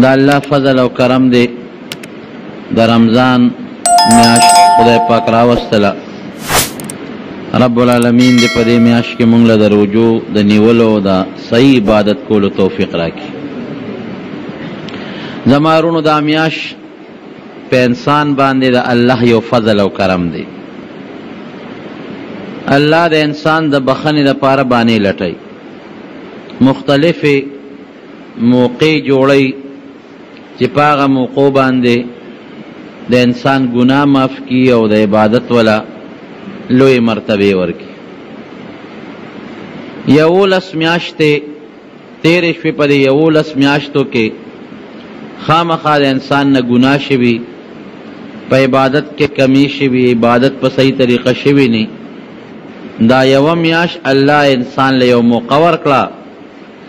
د الله فضل او کرم دی د رمضان میاشت خدای پاک راوستله رب العالمین دې په دې میاشت کې مونږ له د روجو د نیولو او د صحیح عبادت کولو توفیق راکړي زما رونو دا میاشت په انسان باندې د الله یو فضل او کرم دی الله د انسان د بخښنې لپاره باندې لټي مختلفې موقعې جوړوي چې په هغه موقعو باندې د انسان ګناه معاف کړي او د عبادت ولا لوی مرتبه ورکړي یولس میاشتې تېرې شوې په دې یولس میاشتو کې خامخا د انسان نه ګناه شوي په عبادت کې کمی شوي عبادت په صحیح طریقه شوي نه دا یوه میاشت الله انسان له یو موقع ورکړه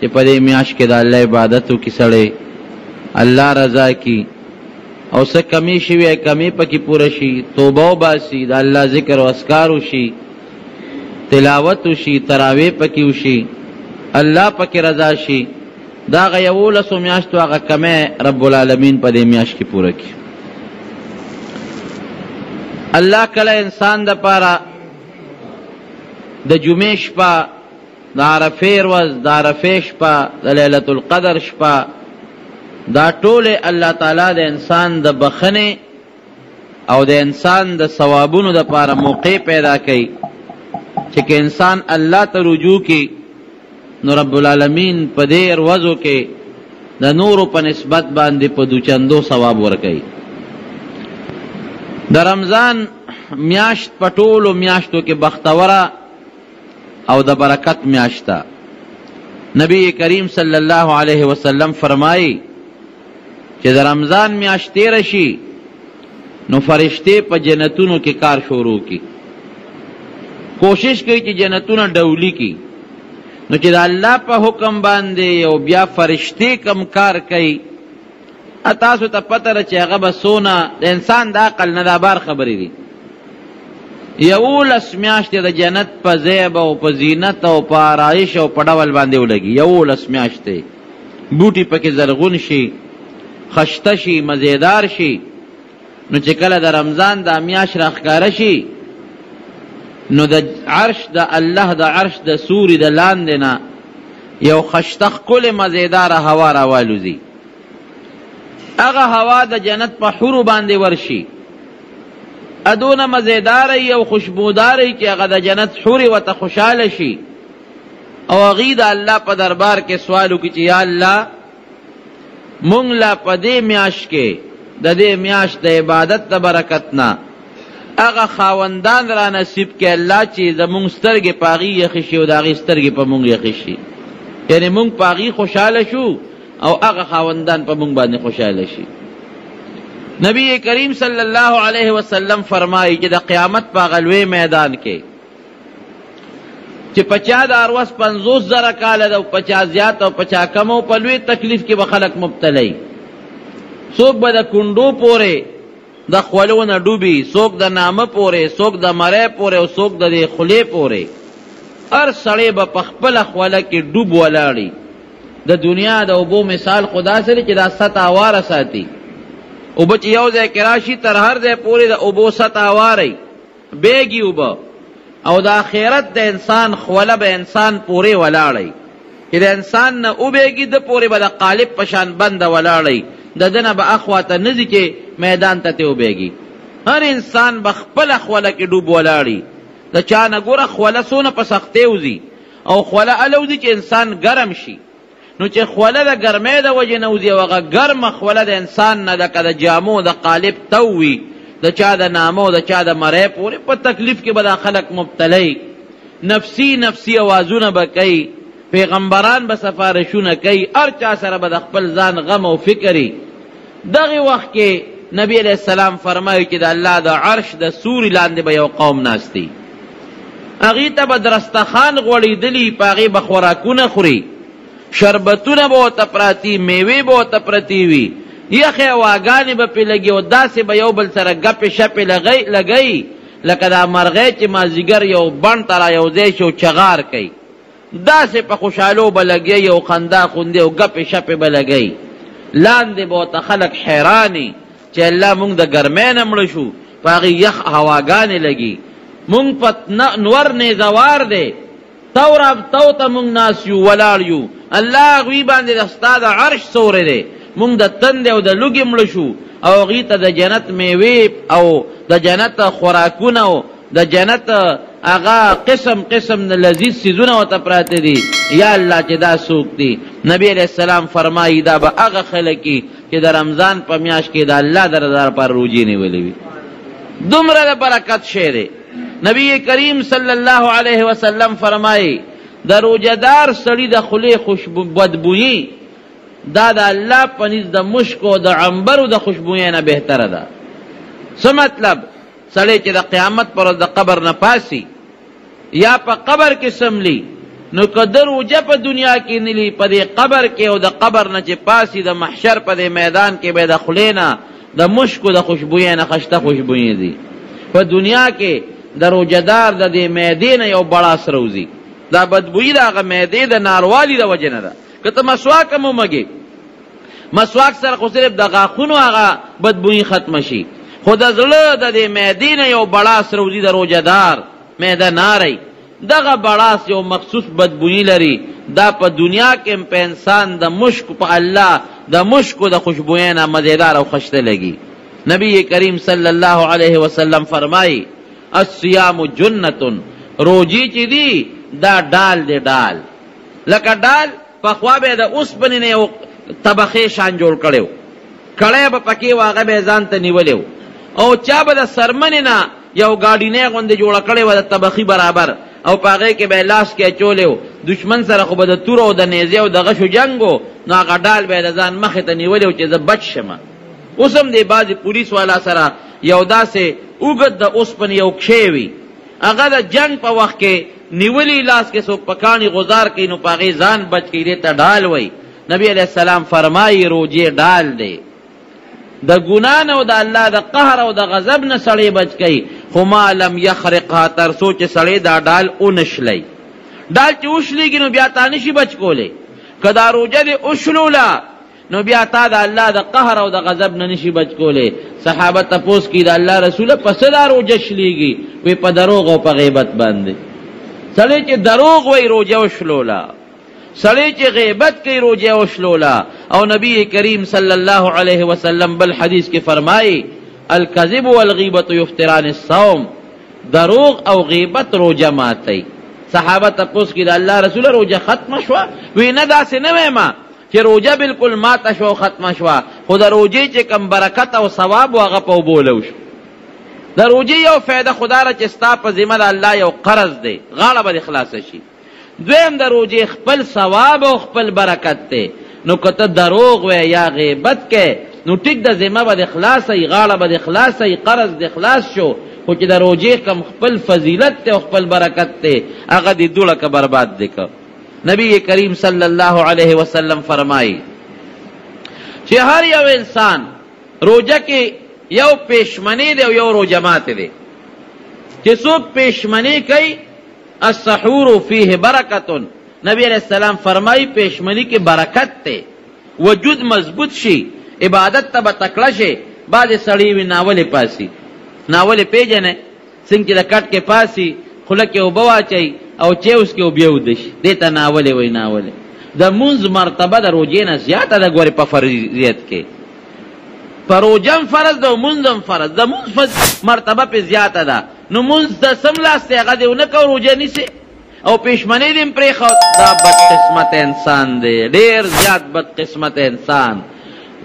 چې په دې میاشت کې د الله عبادت وکړي سړی الله رضا کی او څه کمی شوی کمی پکې پوره شي توبه وباسي د الله ذکر او اسکار وشي تلاوت وشي تراوی پکې وشي الله پکې رضا شي دا غ یو لسو میاشتو هغه کمه رب العالمین په دې میاشت کې پوره کړي الله کله انسان د پاره د جمعې شپه د عرفې ورځ، د عرفې شپه، د لیلة القدر شپه دا ټولې الله تعالی د انسان د بخښنې او د انسان د ثوابونو دپاره موقع پیدا کوي چې که انسان الله ته رجوع کړي نو رب العالمین په دې ورځو کې د نورو په نسبت باندې په دوچندو ثواب ورکوي د رمضان میاشت په ټولو میاشتو کې بختوره او د برکت میاشت ده نبی کریم صلی الله علیه وسلم فرمایي چې د رمضان میاشت تیر شي نو فرشته په جنتونو کې کار شروع کی کوشش کوي چې جنتونه ډولی کی نو چې د الله په حکم باندې او بیا فرشته کم کار کوي تاسو ته پته ده چې هغه به څونه د انسان د عقل نه دا بار خبرې دي یولس میاشتې د جنت په زیب او په زینت او په آرایش او په ډول باندې ولګي یولس میاشتې بوټي پکې زرغون شي خشته شي مزیدار شي نو چې کله د رمضان دا میاش راخکاره شي نو د عرش د الله د عرش د سوري د لاندې نه یو خشته ښکلې مزیداره هوا راوالوځي هغه هوا د جنت په حورو باندې ورشي ادونه مزیداره یو خوشبوداره چې هغه د جنت حورې ورته خوشحاله شي او هغوی د الله په دربار کې سوال وکړي چې یا الله مونږ لا په دې میاشت کې د دې میاشت د عبادت د برکت نه هغه خاوندان را نصیب کې الله چې زمونږ سترګې په هغې یخې شي او د هغې سترګې په مونږ یخې شي یعنې مونږ په هغې خوشحاله شو او هغه خاوندان په مونږ باندې خوشحاله شي نبی کریم صلی الله علیه وسلم فرمایي چې د قیامت په هغه لوی میدان کې چې په چا د اروس پنځوس زره کاله ده او په چا زیات او په چا کم او په لوی تکلیف کې به خلک مبتلا وي څوک به د کونډو پورې د خولو نه ډوبي څوک د نامه پورې څوک د مرۍ پورې او څوک د دې خولې پورې هر سړی به په خپله خوله کې ډوب ولاړي د دنیا د اوبو مثال خدا سره چې دا سطح اواره ساتي اوبه چې یو ځای کې راشي تر هر ځای پورې د اوبو سطح اواره بیګی وبه او د اخرت د انسان خوله به انسان پورې ولاړی چې د انسان نه وبېږي د پورې به د قالب په شان بنده ولاړی د ده نه به اخوا ته نه ځي چې میدان ته ترې وبېږي هر انسان به خپله خوله کې ډوب ولاړي د چا نه ګوره خوله څونه په سختۍ وځي او خوله هله وځي چې انسان ګرم شي نو چې خوله د ګرمۍ د وجې نه وځي او هغه ګرمه خوله د انسان نه لکه د جامو د قالب تو وي د چا د نامو د چا د مرۍ پورې په تکلیف کې به دا خلک مبتلئ نفسي نفسي اوازونه به کوي پیغمبران به سفارشونه کوي هر چا سره به د خپل ځان غم او فکري دغه وخت کې نبی علیہ السلام فرمایي چې د الله د عرش د سوري لاندې به یو قوم ناست دی هغوی ته به درستخان غوړېدلي په هغې به خوراکونه خوري شربتونه به ورته پراتي میوې به ورته پرتې وي یخې هواګانې به پرې لګي او داسې به یو بل سره ګپې شپې لګوي لکه دا مرغۍ چې مازدیګر یو بڼ ته را یوځای شي او چغار کوي داسې په خوشحالو به لګیی او خندا خوندې او ګپې شپې به لګیی لاندې به ورته خلک حیران وي چې الله موږ د ګرمۍ نه مړه شو په هغې یخ هواګانې لګي موږ په نور نیزوار دی تور اب تو ته موږ ناس یو ولاړ یو الله هغوی باندې د ستا د عرش سوری دی موږ د تندې او د لوږې مړه شو او هغوی ته د جنت میوې او د جنت خوراکونه د جنت هغه قسم قسم نه لذیذ سیزونه وته پراته دي یا الله چې دا څوک دي نبی علیہ السلام فرمایي دا به هغه خلک چې د رمضان په میاشت کې د الله د رضا پر روزي نیولې وي دومره د برکت شی دی نبی کریم صلی الله علیه وسلم فرمایي د روزدار سړي د خولې خوشبو بدبویي دا د الله پنځ د مشک او د عنبر او د خوشبویه نه بهتره ده څه مطلب سړی چې د قیامت پر ورځ د قبر نه پاسي یا په قبر کې سملی نو که د روژه په دنیا کې نلی په دې قبر کې او د قبر نه چې پاسي د محشر په دې میدان کې به د خولې نه د مشکو د خوشبویې نه خشته خوشبویې دي په دنیا کې د روژهدار د دې معدې نه یو بړاس روځي دا بدبویي د هغه معدې د ناروالي د وجې نه ده که ته مسواک هم ومږې مسواک سره خو صرف د غاښونو هغه بدبویي ختمه شي خو د زړه د دې معدې نه یو بړاس روزي د روژه دار معده ناری دغه بړاس یو مخصوص بدبویي لري دا په دنیا کې هم په انسان د مشک په الله د مشکو د خوشبویۍ نه مزیدار او خشته لګي نبی کریم صلی الله علیه وسلم فرمایي الصیام جنتون روجی چې دی دا ډال دی ډال لکه ډال پخوا به یې د اوسپنې نه یو طبقې شان جوړ کړی و، کړی به پکې و، هغه به یې ځان ته نیولی و او چا به د څرمنې نه یو ګاډینۍ غوندې جوړه کړې وه د طبقي برابر او په هغې کې به یې لاس کې اچولی و، دښمن سره خو به د تورو او د نیزې او د غشو جنګ و، نو هغه ډال به یې د ځان مخې ته نیولی و چې زه بچ شم. اوس هم دې بعضې پولیس والا سره یو داسې اوږد د اوسپنې یو کښی وي، هغه د جنګ په وخت کې نیولی لاس کې څوک په کاڼي غزار کوي نو په هغې ځان بچ کوي دې ته ډال وایي نبی علیه السلام فرمایي روجې ډال دی د ګنا نه او د الله د قهر او د غضب نه سړی بچ کوي خو ما لم یخرقها تر څو چې سړی دا ډال ونشلی ډال چې وشلېږي نو بیا تا نشي بچ کولی که دا روژه دې وشلوله نو بیا تا د الله د قهر او د غضب نه نشي بچ کولې صحابه تپوس کی د الله رسول په صدر او جشلیږي وی په دروغ او په غیبت باندې سړی چې دروغ وای روجه وشلولا سړی چې غیبت کوي روجه وشلولا او نبی کریم صلی الله علیه وسلم بل حدیث کې فرمایي الکذب والغیبه یفتران الصوم دروغ او غیبت روجه ماتي صحابه تپوس کی د الله رسول روجه ختم شو وی نه داسې نه ما چې روژه بالکل ماته شوه او ختمه شوه، خو د روژې چې کوم برکت او ثواب و هغه په اوبو لو شو. د روژې یو فایده خو دا ده چې ستا په ذمه د الله یو قرض دی، غاړه به دې خلاصه شي. دویم د روژې خپل ثواب او خپل برکت دی، نو که ته دروغ وایې یا غیبت کوې نو ټیک ده ذمه به دې خلاصه وي، غاړه به دې خلاصه وي، قرض دې خلاص شو، خو چې د روژې کوم خپل فضیلت دی او خپل برکت دی هغه دې دوړه که برباد دې که. نبی کریم صلی الله علیه وسلم فرمایي چې هر یو انسان روزه کې یو پېشمنې دی او یو روزه ماتې دی چې څوک پېشمنې کوي السحور فيه برکت نبی علیہ السلام فرمایي پېشمنی کې برکت دی وجود مضبوط شي عبادت ته به تکړه شي بعضې سړی وي ناولې پاسي ناولې پېژنې څنګه چې د کټ کې پاسي، خوله کې اوبه واچوي او چای وڅکي او بیا ویده شي، دې ته ناولې وایي. ناولې د لمونځ مرتبه د روژې نه زیاته ده، ګورې په فرضیت کې په روژه هم فرض ده او لمونځ هم فرض ده، لمونځ مرتبه پرې زیاته ده، نو لمونځ ته څملاست دی، هغه دې ونه کړ، روژه نیسې او پېشمنۍ دې هم پرېښود. دا بدقسمته انسان دی، ډېر زیات بدقسمته انسان.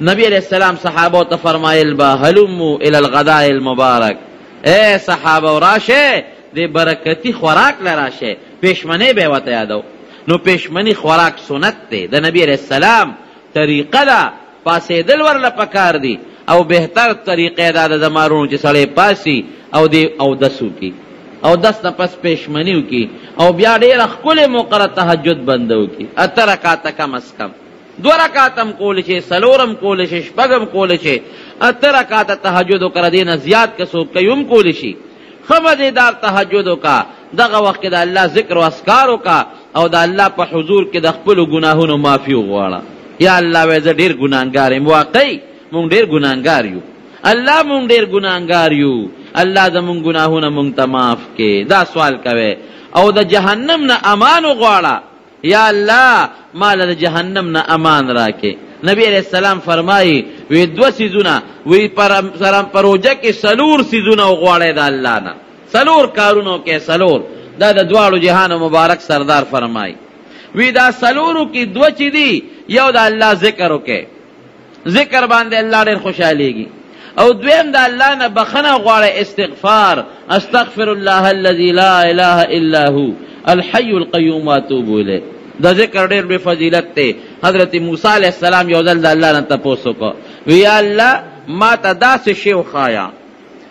نبي علیه السلام صحابه ته فرمایل به، هلموا الی الغداء المبارک، اې صحابو راشئ د برکتي خوراک له راشئ پېشمنۍ به یې ورته یادو نو پېشمني خوراک سنت دی د نبي علیه السلام طریقه ده پاسېدل ورله پکار دي او بهتر طریقه دا ده زما وروڼو چې سړی پاسي او دې اودس وکړي اودس نه پس پېشمني وکړي او بیا ډېره ښکلې موقره تهجد بنده وکړي اته رکاته کم از کم دو رکعت هم کول شي څلور هم کول شي شپږ هم کول شي اته رکعت تهجد وکړه دینه زیات که څوک کوي هم کول شي ښه مزېدار تهجد وکړه دغه وخت کې د الله ذکر او اسکار وکړه او د الله په حضور کې د خپلو ګناهونو معافي وغواړه یا الله وایه زه ډېر ګناهګار یم واقعي مونږ ډېر ګناهګار یو الله مونږ ډېر ګناهګار یو الله زمونږ ګناهونه مونږ ته معاف کې دا سوال کوي او د جهنم نه امان وغواړه یا الله ما له جهنم نه امان راکې نبی علیہ السلام فرمایي وی دوه سیزونه وی پر سلام پروژه کې سلور سیزونه غواړي د الله نه سلور کارونو کې سلور دا د دواړو جهان مبارک سردار فرمایي وی دا سلورو کې دوه چې دي یو د الله ذکر وکړي ذکر باندې الله ډېر خوشاليږي او دویم د الله نه بخنه غواړي استغفار استغفر الله الذي لا اله الا هو الحي القيوم واتوب الیه د ذکر ډېر به فضیلت ته حضرت موسی علی السلام یو ځل د الله نه تاسو کو وی الله ما ته داسې شی وخایا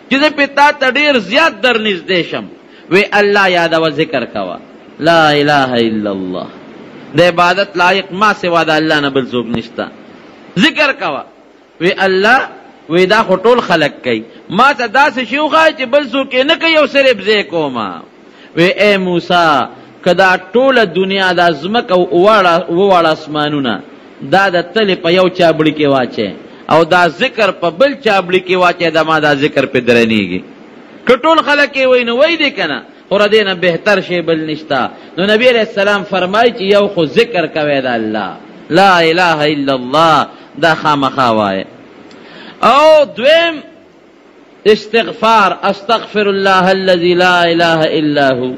چې په تا ته ډېر زیات در نږدې شم وی الله یادوه ذکر کوه لا اله الا الله د عبادت لایق ما سوا د الله نه بل څوک نشته ذکر کوه وی الله وی دا خو ټول خلق کوي ما ته داسې شی وښایه چې بل څوک یې نه کوي او صرف زه یې کوم وی ای موسی که دا ټوله دنیا دا ځمکه او وواړه اسمانونه دا د تلې په یو چابړي کې واچي او دا ذکر په بل چابړي کې واچي دا ما دا ذکر په درنیږي که ټول خلک یې وایي نو وایي دې که نه خو ردې نه بهتر شی بل نشته نو نبی علیه السلام فرمایي چې یو خو ذکر کوی د الله لا اله الا الله دا خامخا وایه او دویم استغفار استغفر الله الذي لا اله الا هو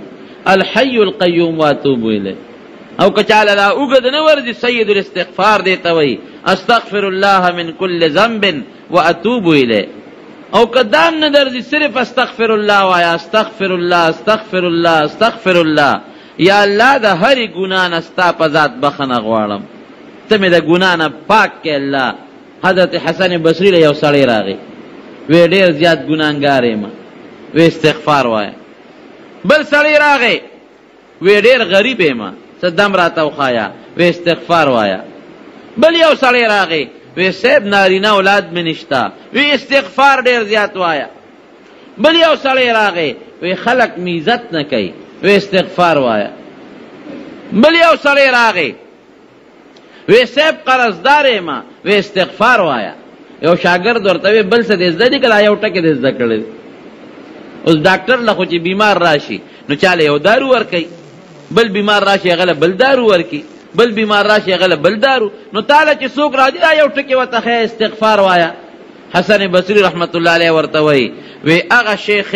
الحي القيوم واتوب الیه او کچاله دا وګد نه ورځي سید الاستغفار دی ته وای استغفر الله من كل ذنب واتوب الیه او کدام نه درځي صرف استغفر الله وایا استغفر الله استغفر الله استغفر الله یا الله د هر ګنا نه ستا په ذات بخنه غواړم ته مې د ګنا نه پاک کې الله حضرت حسن بصری له یو سړی راغی وی ډیر زیات ګناګار یم وی استغفار وای بل سړی راغی وی ډیر غریب یم څه دم راته وخایا وی استغفار وایا بل یو سړی راغی وی صاحب نارینه اولاد مې نشته وی استغفار ډیر زیات وایا بل یو سړی راغی وی خلک مې عزت نه کوي وی استغفار وایا بل یو سړی راغی وی صاحب قرضدار یم وی استغفار وایا یو شاګرد ورته وی بل څه دې زده دي کړه یو ټکی دې زده کړی اوس ډاکټر له خو چې بیمار راشي نو چاله یو دارو ورکي بل بیمار راشي غله بل دارو ورکي بل بیمار راشي غله بل دارو نو تعالی چې څوک راځي دا یو ټکی وته خیر استغفار وایا حسن بصری رحمت الله علیه ورته وی وی هغه شیخ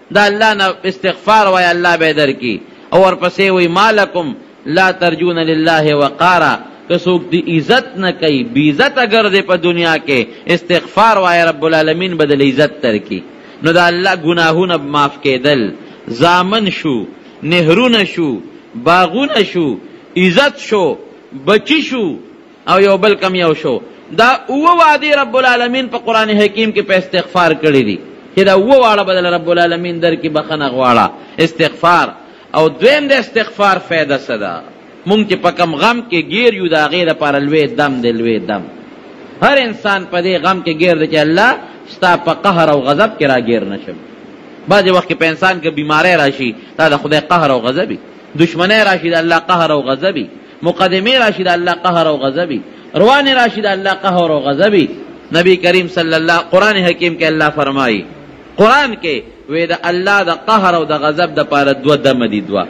د الله نه استغفار وای الله به درکی او ورپسې وای مالکم لا ترجون لله وقارا که څوک دی عزت نه کوي بی عزت ګرځي په دنیا کې استغفار وای رب العالمین به د عزت ترکی نو د الله ګناهونه معاف کېدل زامن شو نهرونه شو باغونه شو عزت شو بچی شو او یو بل کم یو شو دا اوه وعدې رب العالمین په قرآن حکیم کې په استغفار کړي دي چې دا اوه واړه بدل رب العالمین در کې بخنه غواړه استغفار او دویم د استغفار فایده څه ده مونږ چې په کم غم کې ګیر یو د هغې لپاره لوی دم دی لوی دم هر انسان په دې غم کې ګیر دی چې الله ستا په قهر او غضب کې راګیر نه شم بعضې وخت کې په انسان کې بیماری راشي دا د خدای قهر او غضبي دشمنی راشي د الله قهر او غضبي مقدمه راشد الله قهر او غضب روان راشد الله قهر او غضب نبی کریم صلی الله قران حکیم کې الله فرمایي قران کې وې د الله د قهر او د غضب د پاره دوه دم دي دوه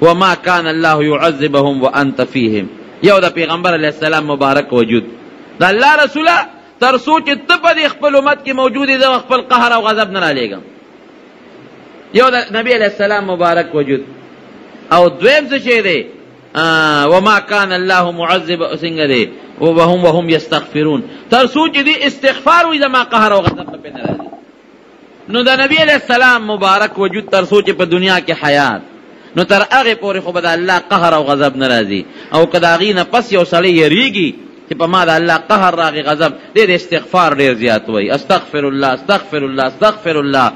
وما كان الله يعذبهم وانت فيهم یو د پیغمبر علی السلام مبارک وجود د الله رسوله تر سوچ ته په خپل امت کې موجود دی خپل قهر او غضب نه را لېږم یو د نبی علیہ السلام مبارک وجود او دویم څه شی دی وما كان الله معذب څنګه دی وهم وهم یستغفرون تر څو چې دی استغفار وي زما قهر او غضب په نه راځي نو د نبی علیہ السلام مبارک وجود تر څو چې په دنیا کې حیات نو تر هغه پورې خو به د الله قهر او غضب نه راځي او که د هغې نه پس یو سړی یریږي چې په ما د الله قهر راغی غضب دې د استغفار ډېر زیات وایي استغفر الله استغفر الله استغفر الله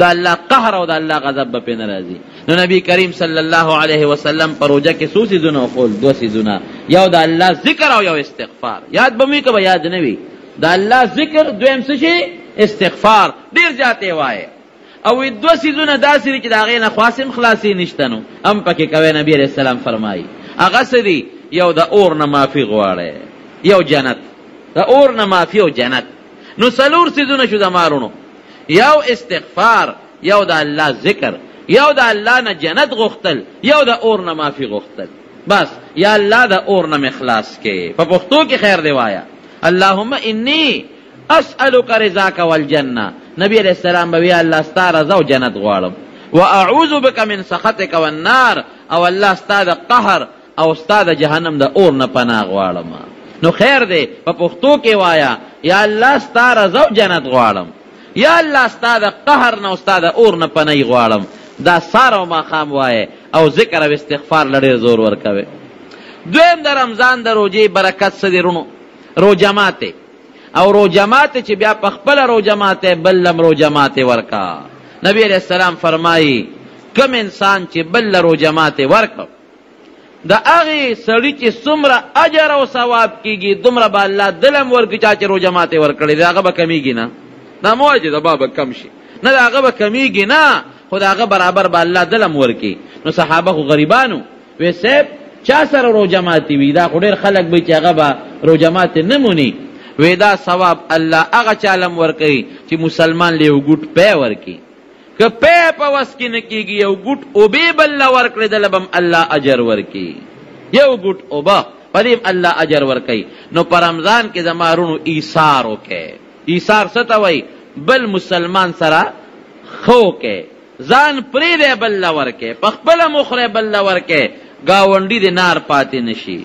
د الله قهر او د الله غضب به پې نه راځي نو نبی کریم صلی الله علیه وسلم په روژه کې څو څیزونه وښول دوه څیزونه یو د الله ذکر او یو استغفار یاد به مې که به یاد نه وي د الله ذکر دویم څه شي استغفار ډېر زیات یې وایه او دو سیزونه داسې دي چې د هغې نه خواص هم خلاصې نشته نو هم پکې کوی نبي علیه السلام فرمایي هغه څه دي یو د اور نه معافي غواړی یو جنت د اور نه معافي او جنت نو څلور سیزونه شو زما وروڼو یو استغفار یو د الله ذکر یو د الله نه جنت غوښتل یو د اور نه معافي غوښتل بس یا الله د اور نه مې خلاص کې په پښتو کې خیر دی وایه اللهم انی اسألک رضاک والجنه نبی علیہ السلام به وی الله ستا رضا او جنت غواړم واعوذ بک من سخطک والنار او الله ستا د قهر او ستا د جهنم د اور نه پناه غواړم نو خیر دی په پښتو کې وایا یا الله ستا رضا او جنت غواړم یا الله ستا د قهر نه او ستا د اور نه پناه غواړم دا سار او ماخام وایه او ذکر او استغفار لړې زور ورکوي دویم د رمضان د روزې برکت څه دی رونو روزه ماته او روژه ماته چې بیا په خپل روژه ماته بل لم روژه ماته ورکا نبی علیہ السلام فرمایي کم انسان چې بل روژه ماته ورک د هغه سړی چې څومره اجر او ثواب کیږي دومره به الله دلم ورکړي چې روژه ماته ورکړي دا هغه به کمیږي نه دا مو چې دا به کم شي نه دا هغه به کمیږي نه خو دا هغه برابر به الله دلم ورکړي نو صحابه خو غریبانو وی صاحب چا سره روژه ماتي وي دا خو ډېر خلک وي چې هغه به روژه ماتې نه موني وی دا ثواب الله هغه چا لم ورکوي چې مسلمان له یو ګوټ پی ورکي که پی په وس کې نه کېږي یو ګوټ اوبه بل له ورکړې د لبم الله اجر ورکي یو ګوټ اوبه په دې الله اجر ورکوي نو په رمضان کې زما رونو ایثار وکړئ ایثار څه ته وایي بل مسلمان سره ښه وکړئ ځان پرېږدی بل له ورکه، په خپله مه خورې بل له ورکه، ګاونډي دې نار پاتې نه شي،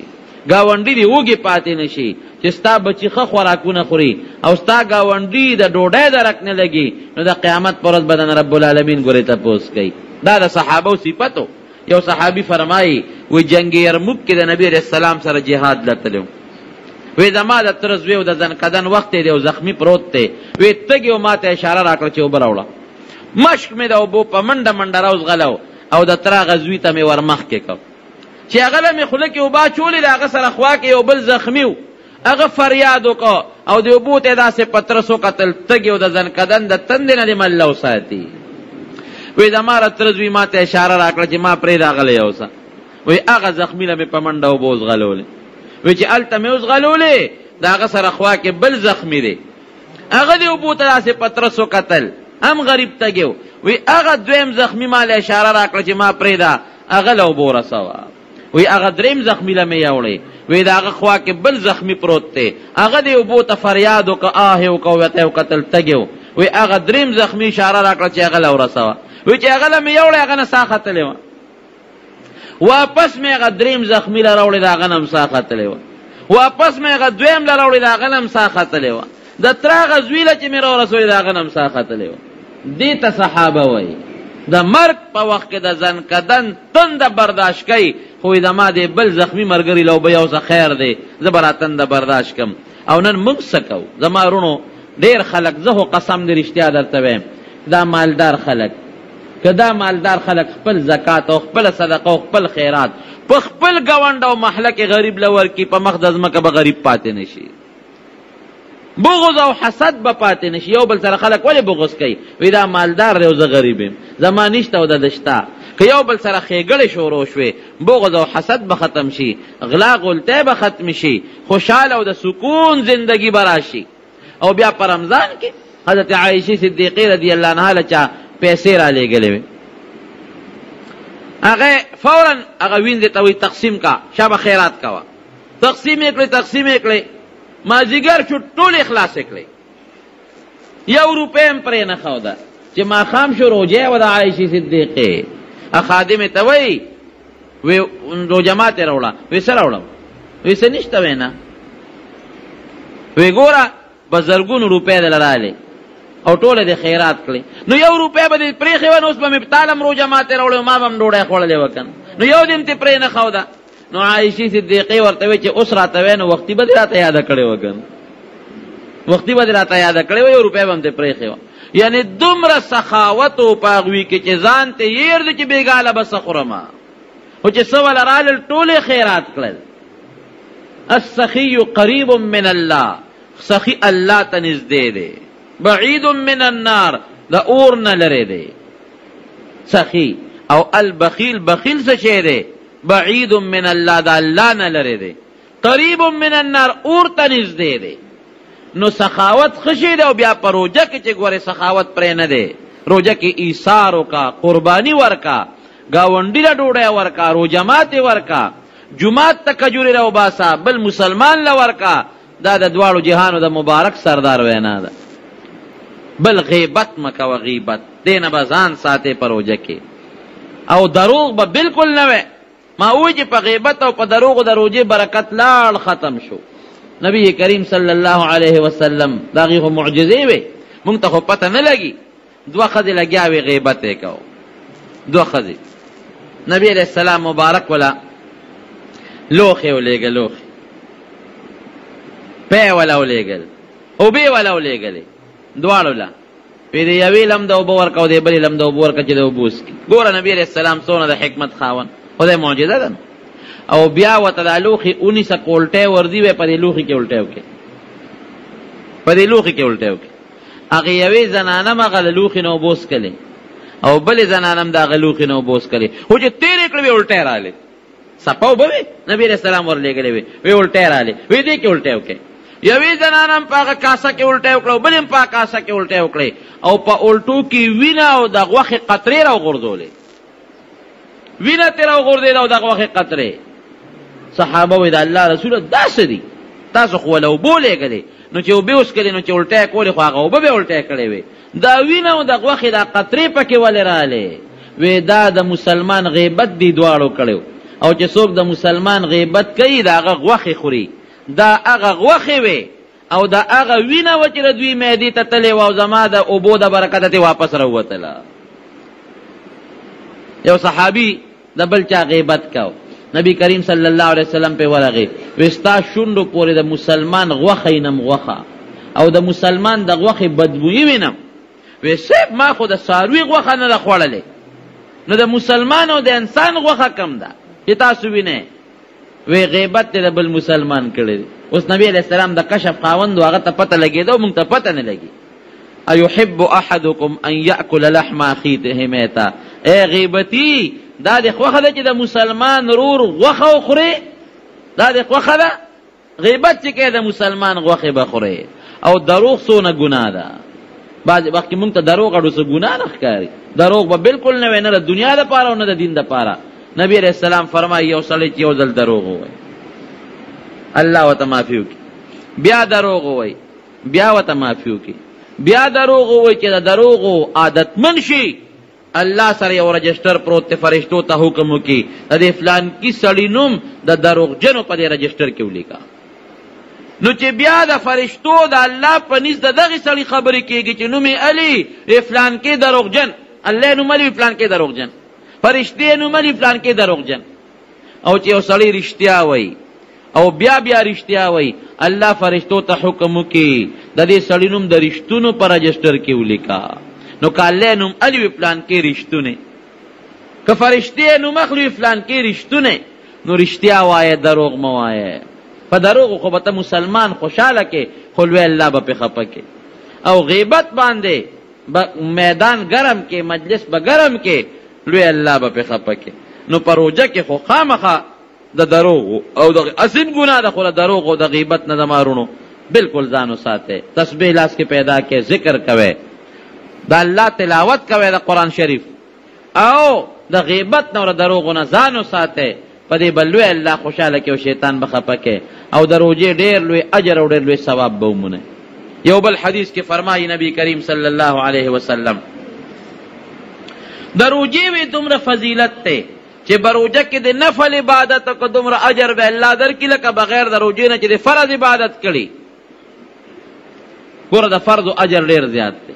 ګاونډي دې وږی پاتې نه شي، چې ستا بچي ښه خوراکونه خوري او ستا ګاونډي د ډوډۍ درک نه لګي، نو د قیامت پر ورځ به درنه رب العالمین ګورې تپوس کوي. دا د صحابو صفت و. یو صحابي فرمایي، وایي جنګ یرموک کې د نبي علیه السلام سره جهاد له تللی وم، وایي زما د تره زوی و، د ځنکدن وخت یې دی او زخمي پروت دی، وایي تږی و، ماته یې اشاره راکړه چې اوبه راوړه، مشک مې د اوبو په منډه منډه راوځغلو او د تراغ زوی ته مې ورمخکې کړ چې هغه له مې خوله کې اوبه اچولې د هغه سره خوا کې یو بل زخمي و هغه فریاد وکړ او د اوبو ته داسې په ترس وکتل تږی او د ځنکدن د تندې نه دې مله وساتي وی زما رتر زوی ما ته اشاره راکړه چې ما پرې راغلی اوسه وی هغه زخمی له مې په منډه اوبه وځغلولې وی چې هلته مې وځغلولې د هغه سره خوا کې بل زخمی دی هغه دی اوبو ته داسې په ترس وکتل هم غریب تږی و وی هغه دویم زخمي ما له اشاره راکړه چې ما پرېږده هغه له اوبو رسوه وی هغه دریم زخمی له مې یوړې وی د هغه خوا کې بل زخمی پروت دی هغه دې اوبو ته فریاد وکړه آه یې وکړه ویته یې وکتل تږی و وی هغه دریم زخمی اشاره راکړه چې هغه له ورسوه وی چې هغه له مې یوړې هغه نه ساه ختلې وه واپس مې هغه دریم زخمي له راوړې د هغه نه هم ساه ختلې وه واپس مې هغه دویم له راوړې د هغه نه هم ساه ختلې وه د تره هغه زوی له چې مې راورسولې د هغه نه هم ساه ختلې وه دې ته صحابه وایي د مرګ په وخت کې د ځن کدن تند برداشت کوي خو د ما د بل زخمی مرګري لو به یو څه خیر دی زه به راتند برداشت کم او نن موږ څه کوو زما رونو ډېر خلک زه خو قسم دی رښتیا درته وایم دا مالدار خلک که دا مالدار خلک خپل زکات او خپله صدقه او خپل خیرات په خپل ګاونډ او محله کې غریب له ورکړي، په مخ د ځمکه به غریب پاتې نه شي. بغض او حسد به پاتې نه شي. یو بل سره خلک ولې بغض کوي؟ وایي دا مالدار دی او زه غریب یم، زما نشته او د ده شته. که یو بل سره ښېګړې شروع شوې، بغض او حسد به ختم شي، غلا غولتۍ به ختمې شي، خوشحاله او د سکون زندګي به راشي. او بیا په رمضان کې حضرت عائشه صدیقه رضی الله عنها لچا پیسې را لېږلې وي هغه فورا هغه وینځ ته وی تقسیم کا شابه خیرات کوا تقسیم کړي تقسیم کړي ما جګر شو ټول اخلاص کړي یو روپې هم پرې نه خو ده چې ما خام شو روجه و د عائشه صدیقه خادم ته وی وی نو جماعت راوړه وی سره راوړه وی څه نشته وینا وی ګوره په زرګونو روپۍ د لراله او ټول د خیرات کړي نو یو روپۍ به دې پرې خو نو اوس به مبتالم رو جماعت راوړو ما به ډوډۍ خوړلې وکن نو یو دې ته پرې نه خو دا نو عائشې صدیقې ورته وی چې اوس راته وین وختي به راته یاد کړي وکن وختي به راته یاد کړي یو روپۍ به دې پرې خو یعنی دومره سخاوت او په هغوی کې چې ځان ته یې ارزي چې بېګا له به څه خورم خو چې څه وله رالل ټول یې خیرات کړل السخي قریب من الله سخي الله ته نږدې دی بعید من النار د اور نه لرې دی سخي او البخیل بخیل څه شی دی بعید من الله د الله نه لرې دی قریب من النار اور ته نږدې دی نو سخاوت خشي دی او بیا په روژه کې چې ګورې سخاوت پرې نه دی روژه کې ایثار وکا قرباني ورکا ګاونډي له ډوډۍ ورکا روژه ماتې ورکا جماعت ته کجورې راوباسه بل مسلمان له ورکا دا د دواړو جهانو د مبارک سردار وینا ده بل غیبت مکه و غیبت دینه به ځان ساتې په روژه کې او دروغ به بالکل نه وي ما وویل چې په غیبت او په دروغو د روژې برکت لاړ ختم شو نبی کریم صلی الله علیه وسلم د هغې خو معجزې وې مونږ ته خو پته نه لګي دوه ښځې لګیا وې غیبت یې کو دوه ښځې نبی علیه السلام مبارک ولا لوښې ولېږه لوښې پی ولا ولېږل اوبې ولا ولېږلې دواړو له وی دی یوی لم د اوبو ورکه او دی بلی لم د اوبو ورکه چې د اوبو وسکي ګوره نبی علیه السلام څونه د حکمت خاوند خو دی معجزه ده او بیا ورته دا لوښي ونیسه که الټی ورځي وی په دې لوښي کې الټی وکړي په دې لوښي کې الټی وکړي هغې یوې زنانه هم هغه د لوښي نه اوبه وڅکلې او بلې زنانه هم د هغه لوښي نه اوبه وڅکلې خو چې تېرې کړې وې الټی راغلې سپه اوبه وې نبی علیه السلام ورلېږلې وې وې الټی راغلې وې دې کې الټی وکړې یوې زنانه هم په هغه کاسه کې الټی وکړه او بلې هم په هغه کاسه کې الټی وکړې او په الټو کې وینه او د غوښې قطرې راوغورځولې وینه ترې راوغورځېده او د غوښې قطرې صحابه وې د الله رسوله داسې دي تاسو خو له اوبو لېږلې نو چې اوبه وڅکلې نو چې الټی یې کولې خو هغه اوبه به یې الټی کړې وې دا وینه او د غوښې دا قطرې پکې ولې راغلې وې دا د مسلمان غیبت دی دواړو کړو او چې څوک د مسلمان غیبت کوي دا هغه غوښې خوري دا هغه غوښې وې او دا هغه وینه و چې د دوی معدې ته تلې وه او زما د اوبو د برکته ترې واپس راووتله یو صحابي د بل چا غیبت کاو نبی کریم صلی الله علیه وسلم په ورغه وستا شوندو پورې د مسلمان غوخه نم غوخه او د مسلمان د غوخه بدبوئی وینم وسه ما خو د ساروی غوخه نه خوړلې نو د مسلمان او د انسان غوخه کم ده چې تاسو وینئ وی غیبت د بل مسلمان کړي اوس نبی علیہ السلام د کشف خاوند هغه ته پته لګیدو مونږ ته پته نه لګي ايحب احدكم ان ياكل لحم اخيته ميتا اي غيبتي دا د خوخه ده چې د مسلمان رور غوخه وخوري دا د خوخه ده غیبت چې کې د مسلمان غوخه بخوري او دروغ سونه ګناه ده بعض وخت مونږ ته دروغ اړو سو ګناه نه ښکاري دروغ به بالکل نه وینه د دنیا د پاره او نه د دین د پاره نبی علیہ السلام فرمایي یو سړی چې یو ځل دروغ وایي الله وتعالى معافي وکړي بیا دروغ وایي بیا وته معافي وکړي بیا دروغ ووایي چې د دروغو عادتمن شي الله سره یو رجسټر پروت دی فرشتو ته حکم وکړي د دې فلانکي سړي نوم د دروغجنو په دې رجسټر کې ولیکه نو چې بیا د فرشتو د الله په نس د دغه سړي خبرې کېږي چې نوم یې علي وی فلان کې دروغجن الله نوم علي وی فلان کې دروغجن فرشتې نوم علي فلان کې دروغجن او چې یو سړی رښتیا وایي او بیا بیا رښتیا وایي الله فرشتو ته حکم وکړي د دې سړي نوم د رښتونو په رجسټر کې ولیکه نو که الله نوم علي وي پلان کې رښتونی که فرشتې نوم اخلي پلان کې رښتونی نو رښتیا وایه دروغ مه وایه په دروغو خو به ته مسلمان خوشحاله کې خو لوی الله به پې خفه کې او غیبت باندې میدان ګرم کې مجلس به ګرم کې لوی الله به په خپه کې نو پروژه کې خو خامخه د دروغ او د عظیم ګناه د خو د دروغ او د غیبت نه د مارونو بالکل ځان وساته تسبیح لاس کې پیدا کې ذکر کوي د الله تلاوت کوي د قران شریف او د غیبت نه او د دروغ نه ځان وساته په دې به لوی الله خوشحاله کې او شیطان به خفه کې او د روژې ډېر لوی اجر او ډېر لوی ثواب به ومونئ یو بل حدیث کې فرمایي نبی کریم صلی الله علیه وسلم د روژې وې دومره فضیلت دی چې بروجه کې د نفل عبادت او دومره اجر به الله درکړي لکه بغیر د روژې نه چې د فرض عبادت کړي ګوره د فرض اجر ډېر زیات دی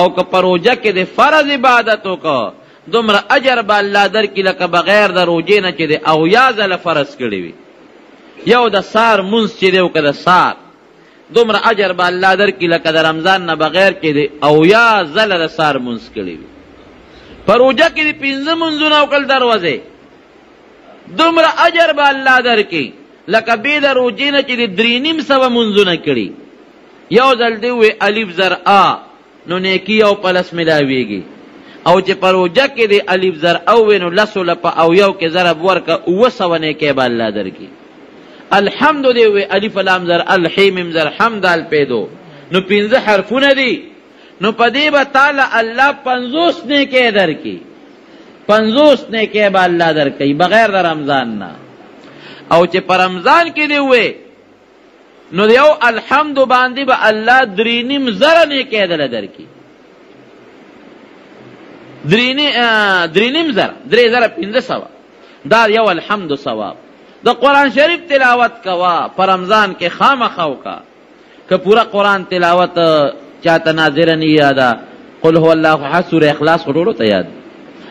او که پروژه کې د فرض عبادت وکړو دومره اجر به الله درکړي لکه بغیر د روژې نه چې دی اویا ځله فرض کړی وي یو د سار مونځ چې دی او که د سار دومره اجر به الله درکړي لکه د رمضان نه بغیر چې دی اویا ځله د سار مونځ کړی وي په روژه کې د پنځه مونځونه وکړل دروازې دومره اجر به الله درکړي لکه بې د روژې نه چې د درې نیم سوه مونځونه کړي یو ځل دی وې الف زر آ نو نیکی او په لس ملاویږي او چې په روژه کې دې الف زر او وې نو لسو له په او یو کې ضرب ورکه اووه سوه نیکی به الله درکړي الحمد دې وې الف لام زر الحیمیم زر حمدال پیدو نو پنځه حرفونه دي نو په دې به تعالی الله پنځوس نیکی درکړي پنځوس نیکی به الله درکړي بغیر د رمضان نه او چې په رمضان کې دې وې نو یو الحمد باندې به با الله درې نیم زره نیکې دله درکړي درې نیم زره درې زره پنځه سوه دا یو الحمد ثواب د قرآن شریف تلاوت کوا په رمضان کې خامخا وکړه که پوره قرآن تلاوت چاته ناظره نه یاده قل هو الله احد سوره اخلاص غټولو ته یاد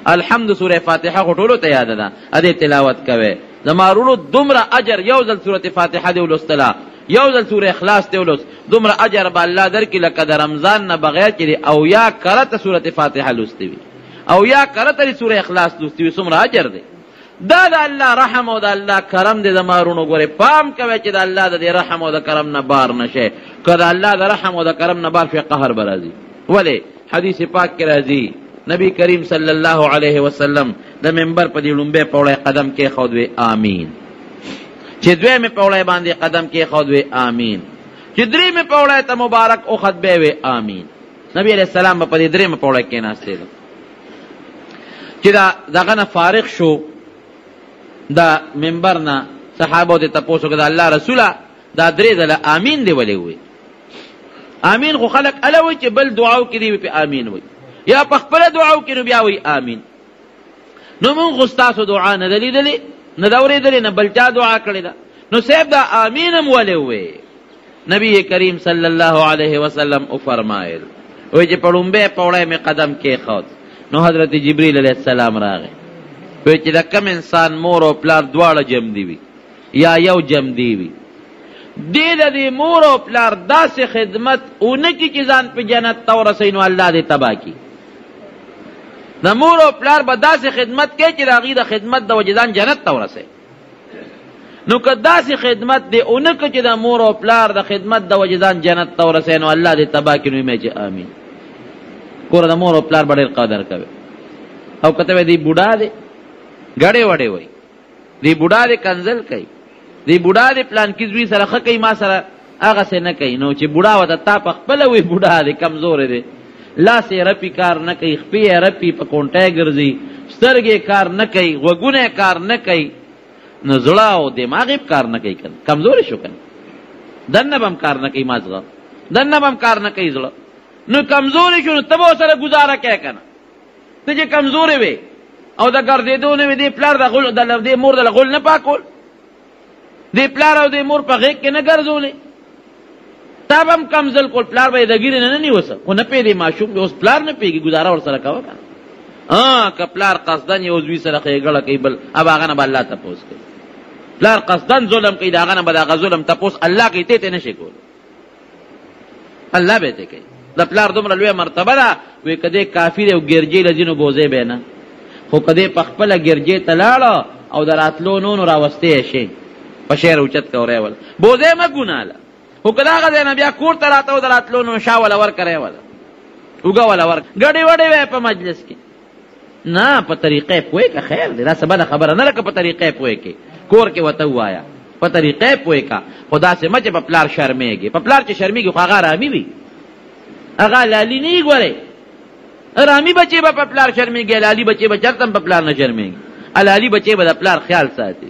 الحمد سوره فاتحه غټولو ته یاد ده ا دې تلاوت کوي زمارونو دومره اجر یو ځل سوره فاتحه دې ولستله یو ځل سوره اخلاص دې ولست دومره اجر به الله درکې لکه د رمضان نه بغیر چې او یا کرته سوره فاتحه لوستي وي او یا کرته سوره اخلاص لوستي وي څومره اجر دی دا د الله رحم او د الله کرم دی زما وروڼو ګورئ پام کوئ چې د الله د دې رحم او د کرم نه بار نه شئ که د الله د رحم او د کرم نه بار شئ قهر به راځي ولې حدیث پاک کې راځي نبی کریم صلی الله علیه وسلم د منبر په دې لومبی پوړی قدم کېښود وی آمین چې دویمې پوړی باندې قدم کېښود وی آمین چې درېیمې پوړی ته مبارک اوخت بیا وی آمین نبی علیه السلام به په دې درېیمه پوړه کې کېناستی دی چې دا دغه نه فارغ شو د منبر نه صحابو ته تپوس وکړه د الله رسوله دا درې ځله امین دی ولې وویل امین خو خلک اله وایي چې بل دعاو کې دی په امین وایي یا په خپله دعاو کې نو بیا وایي امین نو مونږ خو ستاسو دعا نه ده لیدلې نه ده اورېدلې نه بل چا دعا کړې ده نو صاحب دا آمین هم ولې ووې نبی کریم صلی الله علیه وسلم وفرمایل وایي چې په لومبۍ پوړی مې قدم کېښود نو حضرت جبریل علیه السلام راغی وایي چې د کم انسان مور او پلار دواړه جمدي وي یا یو جمدی وي دې د دې مور او پلار داسې خدمت اونکي چې ځان په جنت ته ورسوي نو الله دې تباه کړي د مور او پلار به داسې خدمت کوي چې د هغوی د خدمت د وجې ځان جنت ته ورسوي نو که داسې خدمت دې اونکه چې د مور او پلار د خدمت د وجې ځان جنت ته ورسوي نو الله دې تباه کړي نو مې چې آمین کور د مور او پلار به ډېر قدر کوي او که ته به دې بوډا دی ګړې وړې وایي دی بوډا دې کنزل کوي دی بوډا دې پلانکي زوی سره ښه کوي ما سره هغسې نه کوي نو چې بوډا وته تا په خپله وي بوډا دی کمزوری دی لاس یې رپي کار نه کوي خپې یې رپي په کونټی ګرځي سترګې کار نه کوي غوږونه یې کار نه کوي نو زړه او دماغ یې کار نه کوي کنه کمزوری شو کنه دنه به هم کار نه کوي مازغه دنه به هم کار نه کوي زړه نو کمزوری شو نو ته به ورسره ګزاره کوې که نه ته چې کمزورې وې او د ګرځېدو نه وې دې پلار د غول د دې مور د غول نه پاکول دې پلار او دې مور په غېږ کې نه ګرځولې تا به هم کمزل کول پلار به یې د ګیرې نه نه نیوسه خو نه پوهېدې ماشوم به اوس پلار نه پوهېږي ګزاره ورسره کوه که نه که پلار قصدن یې عضوي سره ښېګړه کوي بل اب هغه نه به الله تپوس کوي پلار قصدن ظلم کوي د هغه نه به د هغه ظلم تپوس الله کوي ته یې نه شي کولی الله به دې کوي د پلار دومره لویه مرتبه ده وی کده کافی دی او ګرجې لذینو بوزې به نه خو کده په خپل ګرجې تلاړه او دراتلو نو نو راوستې شي په شعر اوچت کورې ول بوزې ما ګناله خو کدا غزه نه بیا کور تراته او دراتلو نو شاول ور کرے ول وګا ول ور ګډي وډي په مجلس کې نه په طریقه پوي که خیر دی دا څه بده خبره نه لکه په طریقه پوي کې کور کې وته وایا په طریقه پوي کا خدا سه مچ په پلار شرمېږي په پلار چې شرمېږي خو هغه رامي وي هغه لالي نه ګوره رامي بچي په پلار شرمېږي لالي بچي به چرته په پلار نه شرمېږي لالي بچي به د پلار خیال ساتي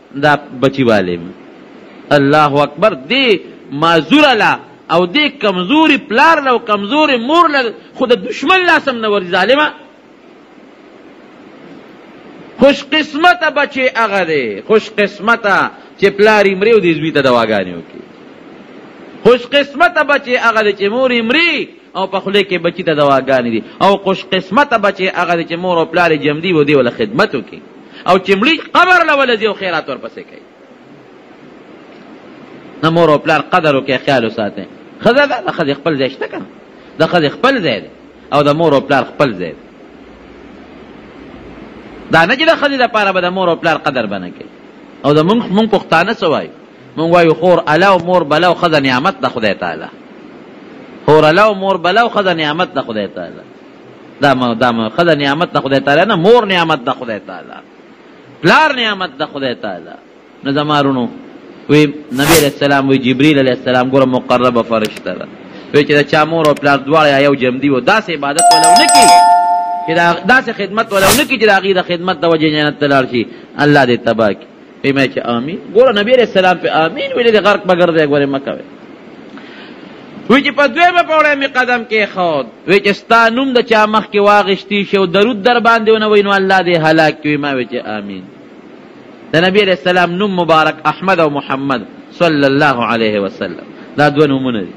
دا بچی والیم الله اکبر دې معذور لا او دې کمزوري پلار له کمزوري مور له خو د دشمن لاسم نه ورځي ظالمه خوش قسمته بچي هغه دی خوش قسمته چې پلار یې مري او دې زوی ته دواګانې وکړي خوش قسمته بچي هغه دی چې مور یې مري او په خوله کې بچي ته دواګانې دي او خوش قسمته بچي هغه دی چې مور او پلار یې جمدي و دی وله خدمت وکړي او چې مړي قبر له ولځي او خیرات ورپسې کوي نه مور او پلار قدر وکړي خیال وساتي ښځه ده د ښځې خپل ځای شته که نه د ښځې خپل ځای دی او د مور او پلار خپل ځای دی دا نه چې د ښځې دپاره به د مور او پلار قدر به نه کوي او د مونږ مونږ پښتانه څه وایو مونږ وایو خور اله او مور بله او ښځه نعمت د خدای تعالی خور اله او مور بله او ښځه نعمت د خدای تعالی دا ما دا ما ښځه نعمت د خدای تعالی نه مور نعمت د خدای تعالی پلار نعمت د خدای تعالی نو زما رونو وی نبی علیہ السلام وی جبرئیل علیہ السلام ګوره مقربه فرشته ده وی چې دا چا مور او پلار دواړه یو جمع دی و داسې عبادت ولو نه کی چې دا داسې خدمت ولو نه کی چې دا غي د خدمت د وجې جنت تلار شي الله دې تبارک ایمه چې آمین ګوره نبی علیہ السلام په آمین ویلې د غرق بغیر دی ګوره مکه وی وی چې په دویمه پوړه می قدم کې خود وی چې ستا نوم د چا مخ کې واغشتي شو درود در باندې ونه وینو الله دې هلاک کوي ما وی چې آمین د نبی علیہ السلام نوم مبارک احمد او محمد صلی الله علیه وسلم دا دوه نومونه دي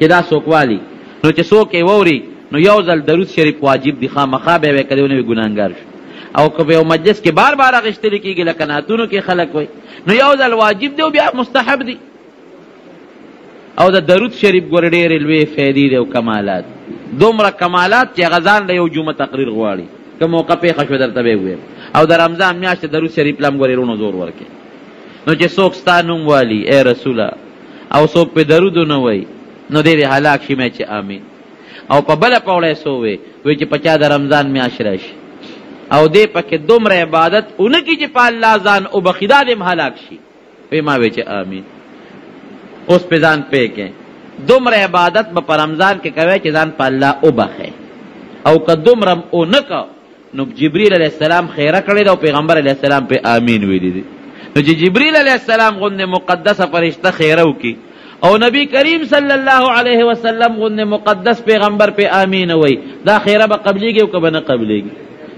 چې دا سوکوالی نو چې څوک یې ووري نو یو ځل درود شریف واجب دي خامخا به یې کړی ونه ګناهګار شي او که په یو مجلس کې بار بار اخیستل کېږي لکه نعتونو کې خلک وایي نو یو ځل واجب دی او بیا مستحب دی او د درود شریف ګور ډېرې لوی فایدې دی او کمالات دومره کمالات چې هغه ځان له یو جمعه تقریر غواړي که موقع پېښه شوه درته به ووایم او د رمضان میاشت درود شریف له هم ګورې روڼو زور ورکړي نو چې څوک ستا نوم والي ای رسوله او څوک پې درود نه وایي نو دی دې هلاک شي مې چې امین او په بل پوړې سو وي وی چې پچا د رمضان میاش راشي او دې پکې دومره عبادت اونکي چې په الله ځان او بخیدا دې هلاک شي وی ما وی چې امين اوس په ځان پېکې دومره عبادت به په رمضان کې کوي چې ځان په الله او بخې او که دومره او نکو نو جبريل عليه السلام خيره کړې ده او پیغمبر عليه السلام په آمين ویلي دي نو چې جبريل عليه السلام غوندې مقدسه فرشته خيره وکړي او نبی کریم صلی الله علیه وسلم غن مقدس پیغمبر په امین وای دا خیره به قبليږي او کبه نه قبليږي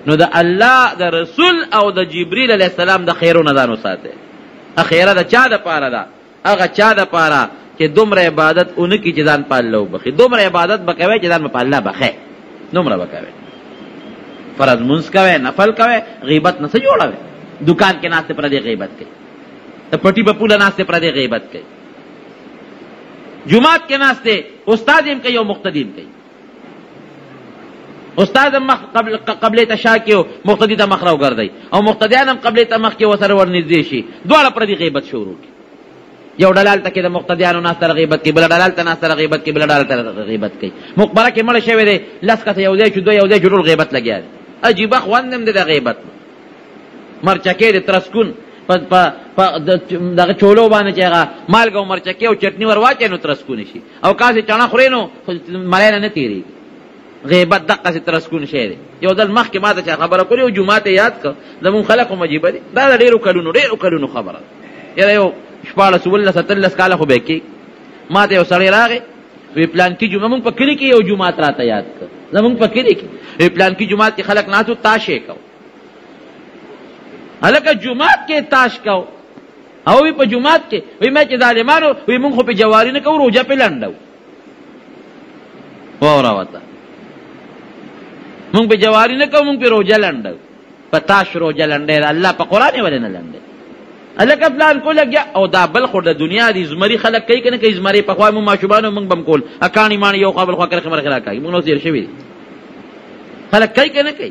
نو د الله د رسول او د جبريل علی السلام د خیرونه ځانو ساته اخیره د چا د پاره ده هغه چا د پاره چې دومره عبادت اونه کی چې ځان په الله وبخي دومره عبادت بکوي چې ځان په الله بخي دومره بکوي فرض منس کوي نفل کوي غیبت نه جوړوي دکان کې ناشته پر دې غیبت کوي ته پټي په پوله ناشته پر دې غیبت کوي جمعات کې ناشته استاد هم کوي او مقتدی هم کوي استاد مخ قبل قبله ته شا کیو مقتدی ته مخ راو ګرځي او مقتدیان هم قبله ته مخ کې وسره ورنږدې شي دواړه پر دې غیبت شروع کی یو ډلال ته کې د مقتدیانو ناس تر غیبت کې بل ډلال ته ناس تر غیبت کې بل ډلال تر غیبت کوي مقبره کې مړ شوی دی لس کته یو ځای چې دوی یو ځای جوړ غیبت لګیا دی عجیب خوند هم دی د غیبت مرچکې د ترسکون په په دغه چولو باندې چې هغه مالګه او مرچکې او چټني ور واچې نو ترسکون شي او کاسې چڼه خورې نو مړی نه نه تېرېږي غیبت دقسې ترسکون شی دی یو ځل مخکې ما ته چا خبره کړې او جمعه ته یاد کړ زمونږ خلک هم عجیبه دي دا د ډېرو کلونو ډېرو کلونو خبره ده یاره یو شپاړس اوولس اتلس کاله خو به کېږي ما ته یو سړی راغی وی پلان کې جمعه مونږ په کلي کې یو جمعه راته یاد کړ زمونږ په کلي کې وی پلان کې جمعه کې خلک ناڅو تاشې کو هلکه جمعه کې تاش کو او وی په جمعات کې وی ما چې ظالمانو وی مونږ خو په جواری نه کوو روجه په لنډو وورا وتا مونږ په جواری نه کوو مونږ په روجه لنډو په تاش روجه لنډه الله په قران ولې نه لنډه الک پلان کو لګیا او دا بل خو د دنیا د زمری خلک کوي کنه کوي زمری په خوا مو ماشوبانو مونږ بم کول اکانی مان یو قابل خو کړ خبر خلا کوي مونږ نو زیر شوی خلک کوي کنه کوي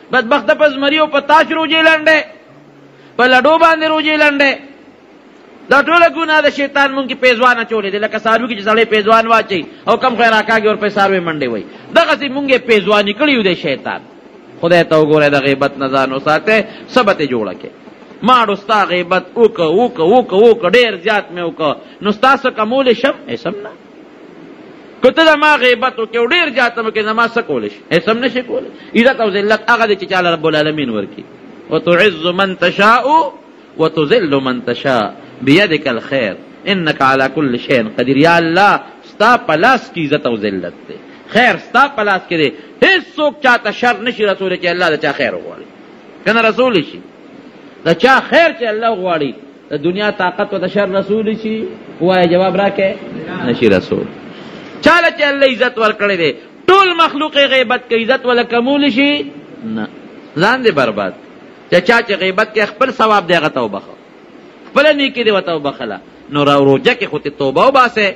بدبخت په زمریو په تاج روجې لنډې په لډو باندې روجې لنډې دا ټول ګناه د شیطان مونږ کې پیزوان چولې دي لکه سارو کې چې سړی پیزوان واچي او کم خیر راکاږي ور په ساروي منډې وای دغه سي مونږه پیزوانې کړی یو د شیطان خدای ته وګوره د غیبت نه ځان وساته سبت جوړه کې ما دوستا غیبت وک وک وک وک ډیر زیات مې وک نو تاسو کومول شم اسم نه که ته زما غیبت وکړې او ډېر جاته مې کې زما څه کولی شي هېڅ هم نه شي کولی عزت او ذلت هغه دی چې چا له رب العالمین ورکړي وتعز من تشاء وتذل من تشاء بيدك الخير انك على كل شيء قدير يا الله ستا پلاس کی عزت او ذلت دی خیر ستا پلاس کې دی هیڅ څوک چاته شر نشي رسول چې الله د چا خیر وغواړي کنه رسول شي د چا خیر چې الله غواړي د دنیا طاقت او د شر رسول شي وای جواب راکې نشي رسول چاله چې الله عزت ورکړي دي ټول مخلوق غیبت کوي عزت ولا کمول شي نه ځان دې برباد چې چا چې غیبت کې خپل ثواب دی غته وبخه خپل نیکی دی وته وبخله نو را روجه کې خو ته توبه وباسه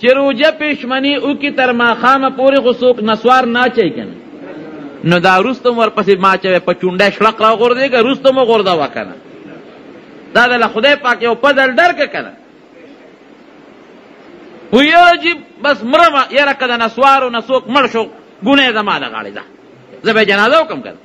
چې روژه پېشمني وکړي تر ماښامه پورې خو څوک نسوار نه اچوي که نه نو دا وروسته هم ورپسې ما اچوی په چونډی شړق راوغورځېږه وروسته مو غورځوه که نه دا د له خدای پاک یو پزل درکه که نه و یاره جي بس مرمه یاره که د نسوارو نه څوک مړ شو ګناه یې زما د غاړې ده زه به یې جنازه وکړم که نه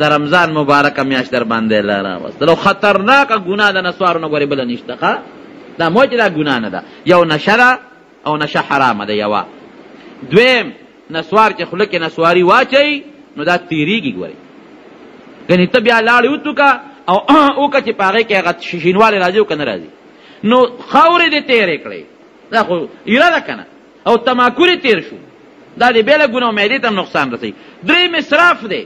د رمضان مبارک میاشت در باندې الله راوستل او خطرناک ګناه د نسوارو نه غوري بل نشته ښه دا موج دا ګناه نه ده یو نشه ده او نشه حرامه ده یوه دویم نسوار چې خوله کې نسواري واچوي نو دا تیریږي ګوري ګنې ته بیا لاړې وتوکه او اوکه چې په هغې کې هغه شینوالی راځي او که نه راځي نو خاورې دې تیرې کړې دا خو ایره ده که نه او تماکري تیر شو دا دې بېله ګناه معدې ته هم نقصان رسوي درې مصراف دی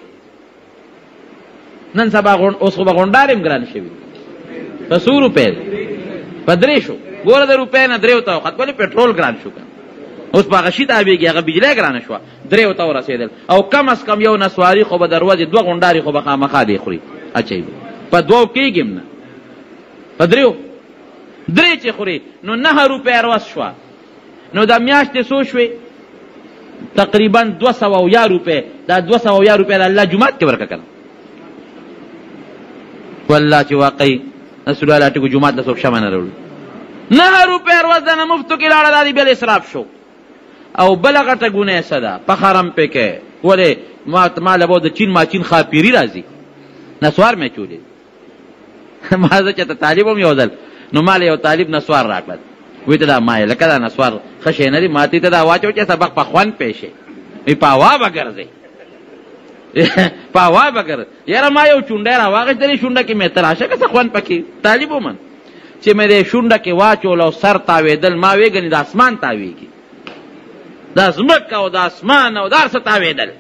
نن سبا اوس خو به غونډار هم ګران شوي په څو روپۍ په درې شو ګوره د روپۍ نه درېو ته وخت ولې پټرول ګران شو که اوس په هغه شي تابېږي هغه بجلی ګرانه شوه درېو ته ورسېدل او کم از کم یو نسواري خو به د ورځې دوه غونډارې خو به خامخا دی خوري اچوي په دوو کېږي هم نه په درېو درې چې خوري نو نهه روپۍ روس شوه نو دا میاشتې څو شوې تقریبا دوه سوه او یا روپۍ دا دوه سوه او یا روپۍ د الله جومات کې ورکړه کنه والله چې واقعي رسول الله ټکو جومات له څوک شمه نه راوړي نهه روپۍ ورځ د نه مفتو کې لاړه دا دې بیا اسراف شو او بله غټه ګناه څه ده په خرم پې کې ولې ما له به د چین ماچین خاپیري راځي نسوار مې چولې ما زه چېرته طالب هم یو ځل نو ما له یو طالب نسوار راکړل وی ته دا ما یې لکه دا نسوار ښه شی نه دی ما ته دا واچو چې سبق په خوند پې شي وی په هوا به ګرځې په هوا به ګرځې یاره ما یو چونډی راواغېستلې شونډه کې مې تراشه که څه خوند پکې طالب ومن چې مې دې شونډه کې واچول او سر تاوېدل ما وې ګنې د اسمان تاوېږي د ځمکه او د اسمان او د هر څه تاوېدل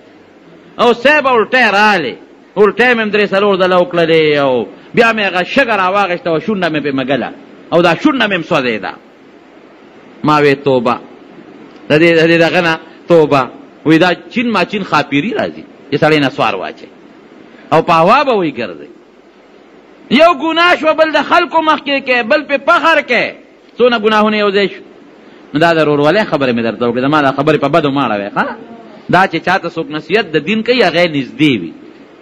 او صاحب الټی رالی ټول ټایم هم درې څلور ځله وکړلې او بیا مې هغه شګه راواخېسته او شونډه مې پرې مږله او دا شونډه مې هم سوځېده ما وې توبه د دې د دې دغه نه توبه وایي دا چین ماچین ښاپیري راځي چې سړی نسوار واچوي او په هوا به وایي ګرځي یو ګناه شوه بل د خلکو مخکې کې بل پې فخر کې څونه ګناهونه یو ځای شو نو دا د ورورولۍ خبرې مې درته وکړې زما دا خبرې په بدو مه اړوې ښه دا چې چاته څوک نصیحت د دین کوي هغه یې نږدې وي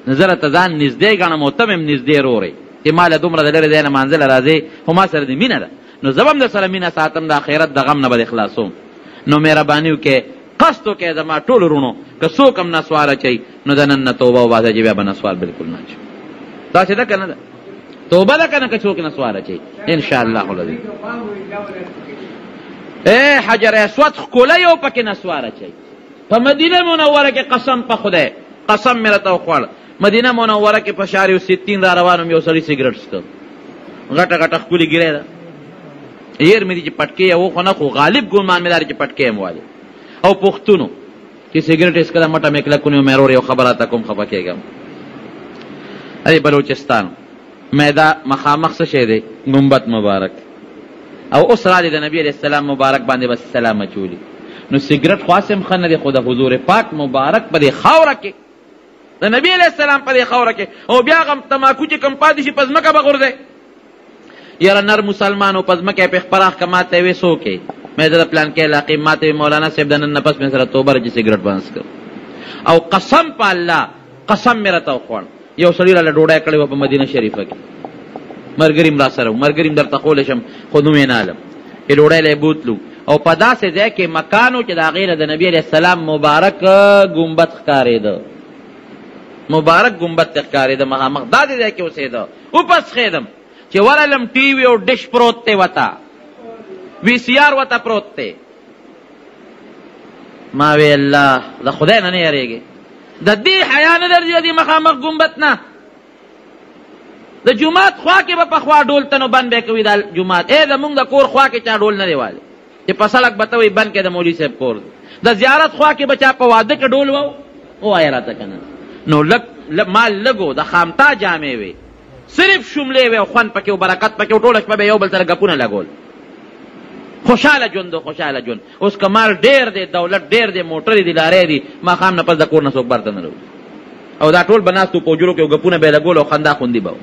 نو زه راته ځان نږدې ګڼم او ته مې هم نږدې ورور یې چې ما له دومره د لرې ځای نه منزل راځې خو ما سره دې مینه ده نو زه به هم درسره مینه ساتم د آخرت د غم نه به دې خلاصوم نو مهرباني وکړئ قصد وکړئ زما ټول ورونو که څوک هم نسوار اچوي نو د نن نه توبه وباسئ چې بیا به نسوار بلکل نه اچوي داسې ده که نه ده توبه ده که نه که څوک نسوار اچوي انشاءالله العظیم ای حجر اسود ښکلی یو پکې نسوار اچوي په مدینه منوره کې قسم په خدای قسم مې راته وخوړ مدینه منوره کې په شاري ستین را روانم یو سړي سګرټ څکه غټه غټه ښکلې ګیره ده هیر مې دي چې پټکې یو خو نه خو غالب ګومان مې لري چې پټکې هم والي او پښتونو چې سیګریټ یې کله مټه مې کله کونی مې رور یو خبره تا کوم خفه کېږم ای بلوچستان میدا مخامخ څه شی دی ګمبت مبارک او اوس را دي د نبی علیه السلام مبارک باندې بس سلام اچولي نو سیګریټ خاصم خنه دی خو د حضور پاک مبارک په دې خاوره کې د نبی علیه السلام په دې خاوره کې او بیا غم تماکو چې کم پاتې شي په ځمکه به غورځي یاره نر مسلمانو په ځمکه پې خپراخ که ماته وې څو کې مې د پلان کې علاقې ماته مولانا صاحب د نن نه پس مې سره توبه رجې سګرټ بانس کړ او قسم په الله قسم مې راته وخوړ یو سړي راله ډوډۍ کړې وه په مدینه شریفه کې مرګریم را سره مرګریم درته خولی شم خو نوم یې نه علم کې ډوډۍ له بوتلو او په داسې ځای کې مکانو چې د هغې نه د نبي علیه السلام مبارک ګنبد ښکارېده مبارک ګنبد ته ښکارېده مخامخ داسې ځای کې اوسېده وپسخېدم چې ورلم ټي وي او ډش پروت دی وته وي سي آر وته پروت دی ما وی الله د خدای نه نه یریږي د دې حیا نه درځي د مخامخ ګنبد نه د جمعات خوا کې به په خوا ډول تنو بند به کوي د جمعات اې زمونږ د کور خوا کې چا ډول نه دی والی چې په سړک به ته وي بند کې د مولوي صاحب کور د زیارت خوا کې به چا په واده کې ډول وو ووایه راته که نه نو لږ مال لږو د خامتا جامې وې صرف شملې وې او خوند پکې او برکت پکې او ټوله شپه به یو بل سره ګپونه لګول خوشحاله ژوند خوشحاله ژوند اوس که مال ډېر دی، دولت ډېر دی، موټرې دي، لارۍ دي، ماښام نه پس د کور نه څوک بهر ته نه راوځي او دا ټول به ناست وو په حجرو کې او ګپونه به یې لګول او خندا خوندي به وه.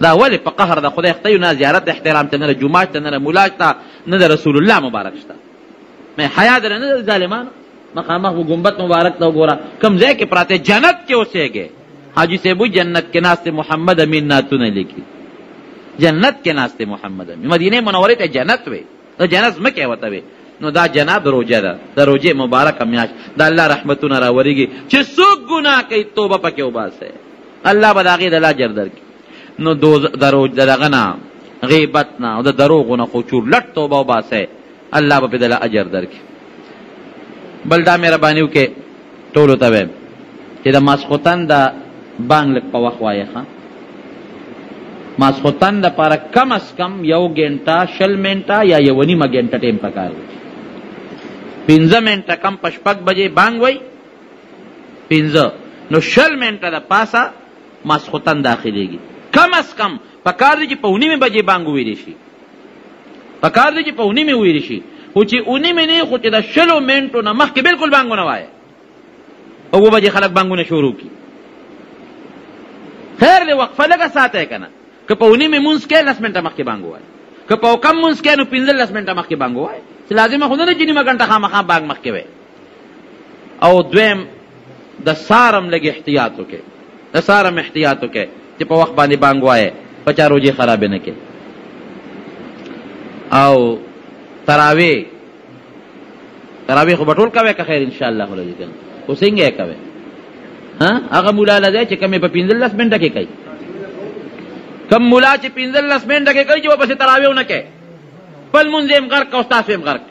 دا ولې په قهر د خدای خته یو، نه زیارت احترام شته، نه د جومات شته، نه د ملا شته، نه د رسول الله مبارک شته. مې حیا درنه نه ده ظالمانو؟ مخامخ و ګنبد مبارک ته وګوره کوم ځای کې پراته جنت کې اوسېږې حاجي صاحب وایي جنت کې ناست محمد امین نعتونه لیکي جنت کې ناست محمد امین مدینه منورې ته جنت وی د جنت ځمکه ورته وي نو دا جناب روجه ده د روجې مبارکه میاشت د الله رحمتونه راورېږي چې څوک ګناه کوي توبه پکې وباسئ الله به د هغې د لا اجر درکړي نو د دغه نه غیبت نه او د دروغو نه خو چورلټ توبه وباسئ الله به پرې د لا اجر درکړي بل دا مهرباني وکړئ ټولو ته وایم چې د ماسخوتن د بانګ لږ په وخت وایې ښه ماسخوتن لپاره کم از کم یو ګنټه شل منټه یا یو نیمه ګنټه ټیم پکار دی پنځه منټه کم په شپږ بجې بانګ وای پنځه نو شل منټه د پاسه ماسخوتن داخلېږي کم از کم پکار دی چې په نیمه بجې بانګ ویلی شي په کار دی چې په اونی مې ویل شي خو چې اونی مې نه خو چې د شلو منټو نه مخکې بالکل بانګونه وایي او وو بجې خلک بانګونه شروع کی خیر دی وقفه لګه ساته کنه که په اونی مې مونږ کې لس منټه مخکې بانګ وایي که په کم مونږ کې نو 15 لس منټه مخکې بانګ وایي چې لازمه خو نه چې نیمه غنټه خامخا بانګ مخکې وایي او دویم د سارم لګ احتیاط وکې د سارم احتیاط وکې چې په وخت باندې بانګ وایې په چا روجې خرابې نه کې او تراوی تراوی خو بټول کوي که خیر ان شاء الله ولې کنه او څنګه کوي ها هغه مولا لږه چې کمه په 15 منټه کې کوي کم مولا چې 15 منټه کې کوي چې په تراوی نه کوي بل منځم غرق او تاسو هم غرق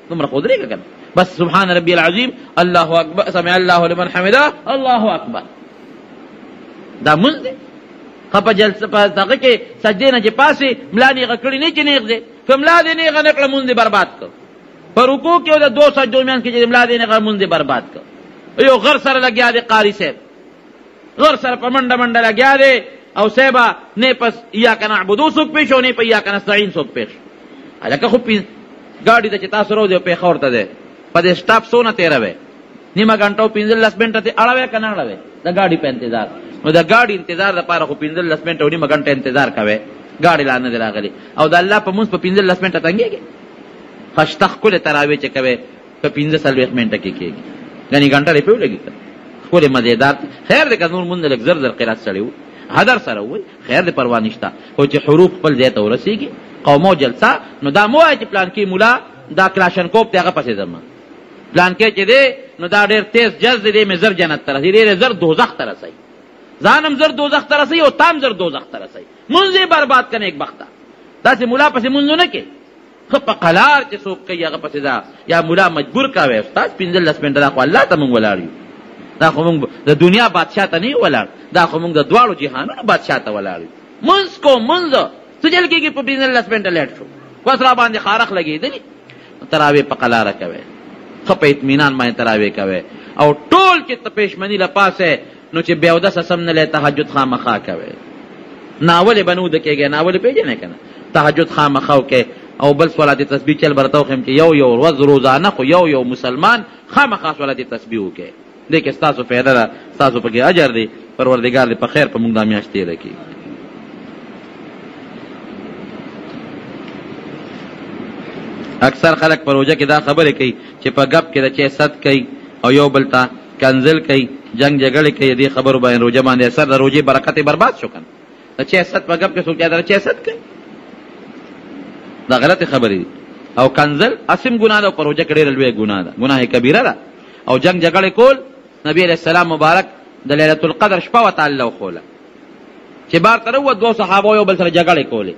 دومره خو درېږه که نه بس سبحان ربي العظیم الله اکبر سمع الله لمن حمده الله اکبر دا مونځ دی خو په جلسه په دغه کې سجدې نه چې پاسې ملا نیغه کړي نه چې نیغ دی که ملا دې نیغه نه کړه مونځ دې برباد کړ په رکوع کې د دوه سجدو میانځ کې چې ملا دې نیغه مونځ دې برباد کړ یو غر سره لګیا دی قاري صاحب زور سره په منډه منډه لګیا دی او صاحبه نه پس ایاک نعبدو څوک پېښ او نه په ایاک نستعین څوک پېښ هلکه خو ګاډي ته چې تاسو روځئ او پېښور ته دی په دې سټاپ څونه تېروی نیمه ګنټه او پنځلس منټه ترې اړوی که نه اړوی د ګاډي په انتظار نو د ګاډي انتظار دپاره خو پنځلس منټه او نیمه ګنټه انتظار کوی ګاډي لا نه دی راغلی او د الله په مونځ په پنځلس منټه تنګېږې ښه شته ښکلې تراوې چې کوې ته 15 سلويخ منټه کې کېږي غني غنټه لري په لګي خوري مزیدار خیر دې نور مونږ لګ زر زر قرات سړیو هدر سره وای خیر دې پروا نشته خو چې حروف خپل ځای ته ورسیږي قومو جلسه نو دا مو چې پلان کې مولا دا کلاشنکوپ ته هغه پسې زما پلان کې چې دې نو دا ډېر تیز جز دې مې زر جنت تر دې زر دوزخ تر رسي ځانم زر دوزخ تر رسي او تام زر دوزخ تر رسي مونږ برباد کنه یک بخته دا چې مولا پسې مونږ نه کې خه په قلار چې څوک کوي هغه پسې دا یا مولا مجبور کاوه استاد پنځلس منټه دا خو الله ته مونږ ولاړ یو دا خو مونږ د دنیا بادشاه ته نه ولاړ دا خو مونږ د دواړو جهانونو بادشاه ته ولاړ یو منځ کو منځ څه جل کېږي په پنځلس منټه لیټ شو بس را باندې خارق لګېدلي تراوې په قلاره کوي خه په اطمینان باندې تراوې کوي او ټول چې ته پېشمني له پاسه نو چې بیا اودس سم نه لای تهجد خامخا کوي ناول به نو د کېږي ناول پیژنې کنه تهجد خامخا وکړي او بل صلات تسبیح چل برته خم چې یو یو ورځ روزانه خو یو یو مسلمان خامخا صلات تسبیح وکړي دې کې تاسو فایده ده تاسو پکې اجر دی پروردگار دې په خیر په موږ د میاشت تیر کړي اکثر خلک پروژه کې دا خبره کوي چې په غب کې د چه صد کوي او یو بلتا کنځل کوي جنګ جګړې کوي دې خبرو باندې روژه باندې اثر د روژې برکت یې برباد شو که نه د چا ست په ګپ کې څوک یاده چا ست کوي دا غلطې خبرې دي او کنځل اسم ګناه ده او په روژه کې ډېره لویه ګناه ده ګناه کبیره ده او جنګ جګړې کول نبی علیه السلام مبارک د لیلة القدر شپه ورته الله وښوله چې بار ته راووت دوو صحابو یو بل سره جګړې کولې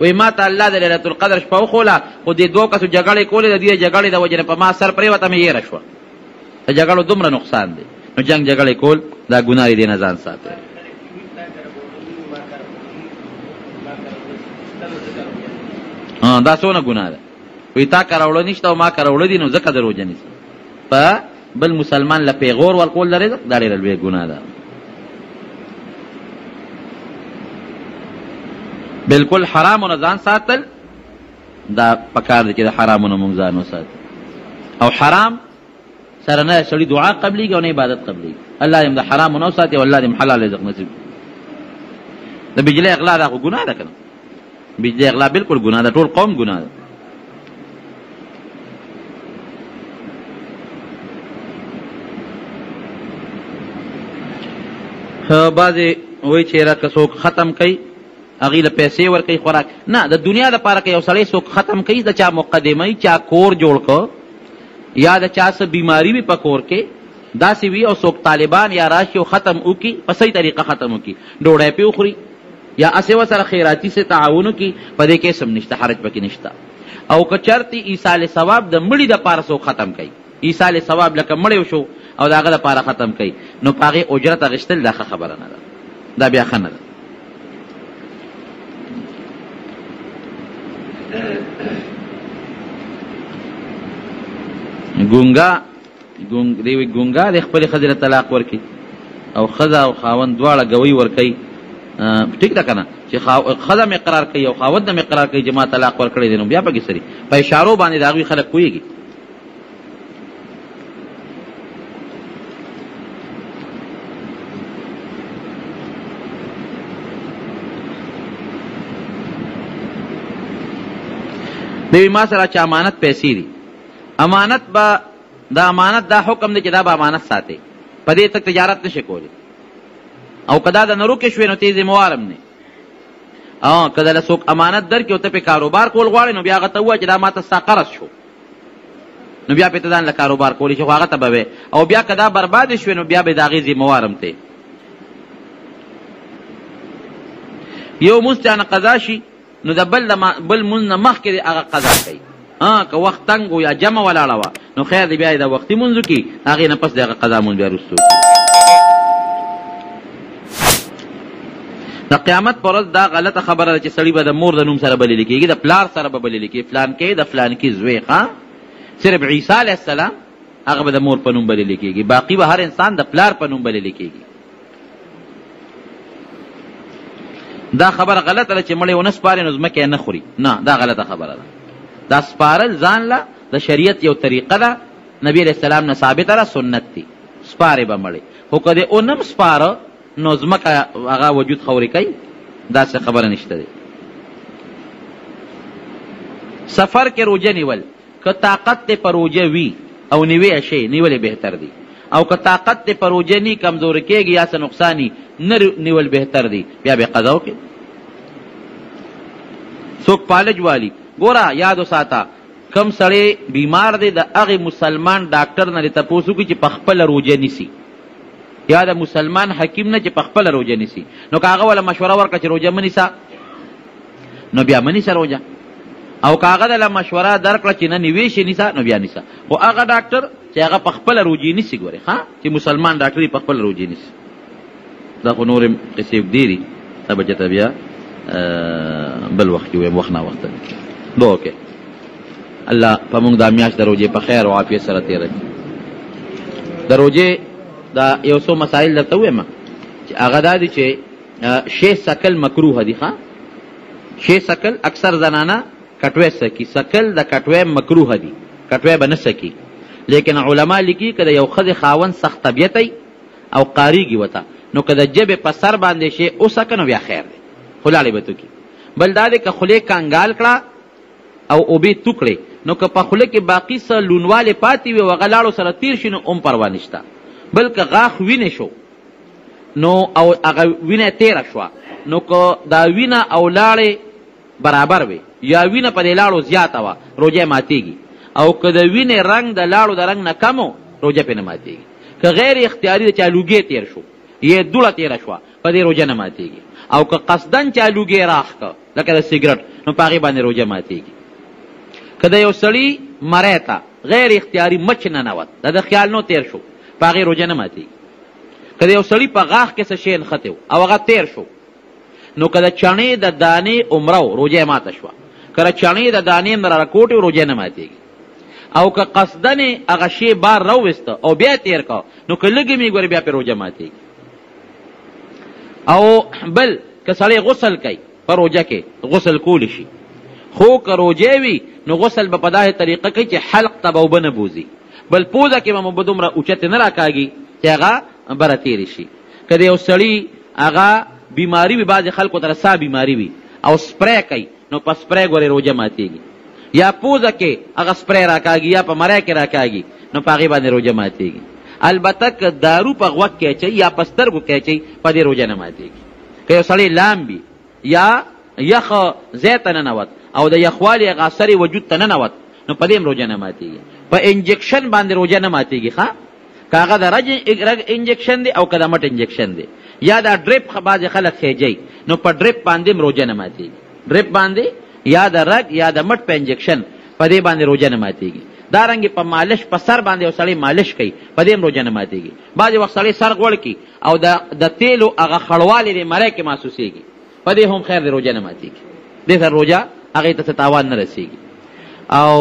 وایي ما ته الله د لیلة القدر شپه وښوله خو دې دوو کسو جګړې کولې د دې جګړې د وجې نه په ما سر پرېوته مې یېره شوه د جګړو دومره نقصان دی نو جنگ جګړې کول دا ګناه دی نه ځان ساتي دا څونه ګناه ده وی تا کراوړه نشته او ما کراوړه دي نو ځکه دروځ نه په بل مسلمان له پیغور ورکول لري دا ډېر لوی ګناه ده بالکل حرام نه ځان ساتل دا پکار دی چې د حرامو نه مونږ ځان وساتو او حرام سره نه سړي دعا قبليږي او نه عبادت قبليږي الله دې د حرام نه وساتي او الله دې حلال رزق نصیب د بجلی اغلا دا خو ګناه ده کنه بجلی اغلا بالکل ګناه ده ټول قوم ګناه ده بعضې وایي چې را که څوک ختم کوي هغوی له پیسې ورکوي خوراک نه د دنیا دپاره که یو سړی څوک ختم کوي د چا مقدمه وي چا کور جوړ کړ یا د چا څه بیماري وي په کور کې داسې وي او څوک طالبان یا راشي او ختم وکړي په صحیح طریقه ختم وکړي ډوډۍ پې وخوري یا هسې ورسره خیراتي سه تعاون وکړي په دې کې څه هم نشته حرج پکې نشته او که چرتې ایصال ثواب د مړي دپاره څوک ختم کوي ایصال ثواب لکه مړ یو شو او د هغه لپاره ختم کوي نو په هغې اجرت اخیستل دا ښه خبره نه ده دا بیا ښه نه ده ګونګا ګونګ دی وی ګونګا د خپل خزر طلاق ورکی او خزا او خاون دواړه غوي ورکی ټیک ده کنه چې خزا مې قرار کوي او خاوند مې قرار کوي جما طلاق ورکړي دي نو بیا پکې سری په اشارو باندې دا غوي خلک کويږي دوی ما سره چې امانت پیسې دي امانت به دا امانت دا حکم دی چې دا به امانت ساتي په دې ته تجارت نشي کولی او کدا د نرو کې شوې نو تیزې موارم نه او کدا له څوک امانت درکې او ته په کاروبار کول غواړې نو بیا هغه ته ووایه چې دا ماته ستا قرض شو نو بیا په تدان له کاروبار کولی شي خو هغه ته به او بیا کدا برباد شوی نو بیا به داغي ذمہوارم ته یو مستانه قضا شي نو د بل بل مون نه مخ کې هغه قضا کوي ها که وخت تنګ یا جمع ولاړه وا نو خیر دی بیا د وختي منځو کې هغه نه پس دغه قضا مون بیا رسو د قیامت پر ورځ دا غلطه خبره ده چې سړی به د مور د نوم سره بللی کېږي د پلار سره به بللی کېږي فلانکی د فلانکی زوی ښه صرف عیسی علیه السلام هغه به د مور په نوم بللی کېږي باقي به هر انسان د پلار په نوم بللی کېږي دا خبره غلطه ده چې مړی ونه سپارې نو ځمکه نه خوري نه دا غلطه خبره ده دا سپارل ځان له د شریعت یو طریقه ده نبی علیه السلام نه ثابته ده سنت دی سپارې به مړی خو که دې اونم سپاره نو ځمکه هغه وجود خورې کوي داسې خبره نشته دی سفر کې روژه نیول که طاقت ته پر روژه وي او نیوې شي نیولې بهتر دی او که طاقت ته پر روژه نی کمزور کېږي یا څه نقصاني نه نیول بهتر دی بیا به قضا وکړي څوک پالج والی ګوره یاد وساته کوم سړی بیمار دی د هغه مسلمان ډاکټر نه دې تپوس وکړي چې په خپله روژه نیسي یا د مسلمان حکیم نه چې په خپله روژه نیسي نو که هغه وله مشوره ورکړه چې روژه مه نیسه نو بیا مه نیسه روژه او که هغه دله مشوره درکړه چې نه نیوې شي نیسه نو بیا نیسه خو هغه ډاکټر چې هغه په خپله روژې نیسي ګورې ښه چې مسلمان ډاکټر یې په خپله روژې نیسي دا خو نورې قصې اوږدې دي دا به چېرته بیا بل وخت کې ویم وخت ناوخته به وکړې الله په موږ دا میاشت د روژې په خیر او عافیت سره تېره کړي د روژې دا یو څو مسایل درته ووایم چې هغه دا دي چې شی سکل مکروه دي ښه شی سکل اکثر زنانه کټوی سکی سکل د کټوی مکروه دي کټوی به نه سکی لیکن علما لیکي که د یو ښځې خاوند سخت طبیعت او قاریږي وته نو که د جبې په سر باندې شي اوسه که نو بیا خیر دی خو لاړې به توکي بل دا دی که خولې کنګال کړه او اوبې تو کړې نو که په خوله کې باقي څه لونوالی پاتې وي او هغه لاړو سره تیر شي نو هم پروا نشته بل که غاښ وینې شو نو او هغه وینه تیره شوه نو که دا وینه او لاړې برابر وي یا وینه په دې لاړو زیاته وه روژه ماتیږي او که د وینې رنګ د لاړو د رنګ نه کم و روژه پرې نه ماتیږي که غیر اختیاري د چا لوګی تیر شو یې دوړه تیره شوه په دې روژه نه ماتیږي او که قصدن چا لوګی راخ که لکه د سیګرټ نو په هغې باندې روژه ماتیږي که د یو سړي مری ته غیر اختیاري مچ نه نوت د د خیال نو تیر شو په هغې روژه نه ماتیږي که د یو سړي په غاښ کې څه شی نښتی او هغه تیر شو نو که د چڼې د دانې عمره او روژه ماته شوه که د چڼې د دانې نه راکوټې او روژه نه ماتېږي او که قصدنې هغه شی بار راوویسته او بیا تېر کړه نو که لږې مې ګورې بیا پرې روژه ماتېږي او بل که سړی غسل کوي په روژه کې غسل کولی شي خو که روژه وي نو غسل به په داسې طریقه کوي چې حلق ته به اوبه نه بوځي بل پوزه کې به مو به دومره اوچتې نه راکاږي چې هغه بره تېرې شي که د یو سړي هغه بیماری وی بعضی خلکو ته سا بیماری وی او سپری کوي نو په سپری ګورې روژه ماتیږي یا پوزه کې هغه سپری راکاږي یا په مری کې راکاږي نو په هغې باندې روژه ماتیږي البته که دارو په غوږ کې اچوي یا په سترګو کې اچوي په دې روژه نه ماتېږي که یو سړی لامبي یا یخ ځای ته ننوت او د یخوالي هغه اثر وجود ته ننوت نو په دې هم روژه نه ماتېږي په انجکشن باندې روژه نه ماتېږي ښه که هغه د رج رګ انجکشن دی او که د مټ انجکشن دی یا دا ډریپ خه بعضې خلک خېجوي نو په ډریپ باندې هم روژه نه ماتېږي ډریپ باندې یا د رګ یا د مټ په انجکشن په دې باندې روژه نه ماتېږي دارنګې په مالش په سر باندې یو سړی مالش کوي په دې هم روژه نه ماتېږي بعضې وخت سړی سر غوړ کړي او د تیلو هغه خړوالی دی مری کې محسوسېږي په دې هم خیر دی روژه نه ماتېږي دې سره روژه هغې ته څه تاوان نه رسېږي او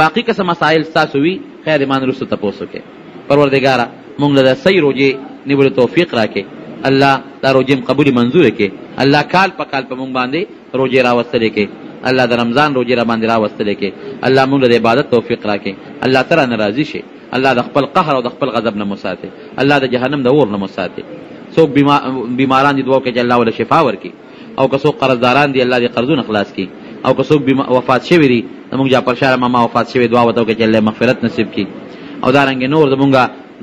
باقي که څه مسایل ستاسو وي خیر دی ما نه وروسته تپوس وکړئ پروردګاره مونږ له د صحیح روژې نیولو توفیق راکړې الله دا روژې هم قبولې منظورې کړې الله کال په کال په مونږ باندې روژې راوستلې کړې الله د رمضان روژې را باندې راوستلې کړې الله مونږ له د عبادت توفیق راکړې الله ته رانه راضي شي الله د خپل قهر او د خپل غضب نه مو ساتي الله د جهنم د اور نه مو ساتي څوک بیماران دي دعا وکړي چې الله ولا شفا ورکړي او که څوک قرضداران دي الله دې قرضونه خلاص کړي او که څوک وفات شوي دي زموږ جعفر شاه ماما وفات شوی دعا وته وکړي چې الله مغفرت نصیب کړي او دا رنګ نور زمونږ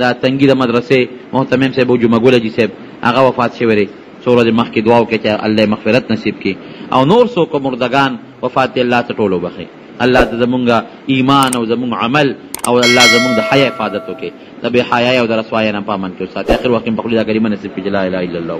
د تنګي د مدرسې محتمم صاحب او جمعه ګل جی صاحب هغه وفات شوی دی څو ورځې مخکې دعا وکړي چې الله مغفرت نصیب کړي او نور څوک مردګان وفات الله ته ټول وبخښي الله د زمونږ ایمان او زمونږ عمل او الله زمونږ د حیا حفاظت وکړي د بې حیاي او د رسوایۍ نه په امن کې وساتي اخر وخت کې مې په خولې دا کلمه نصیب کړي چې لا اله الا الله.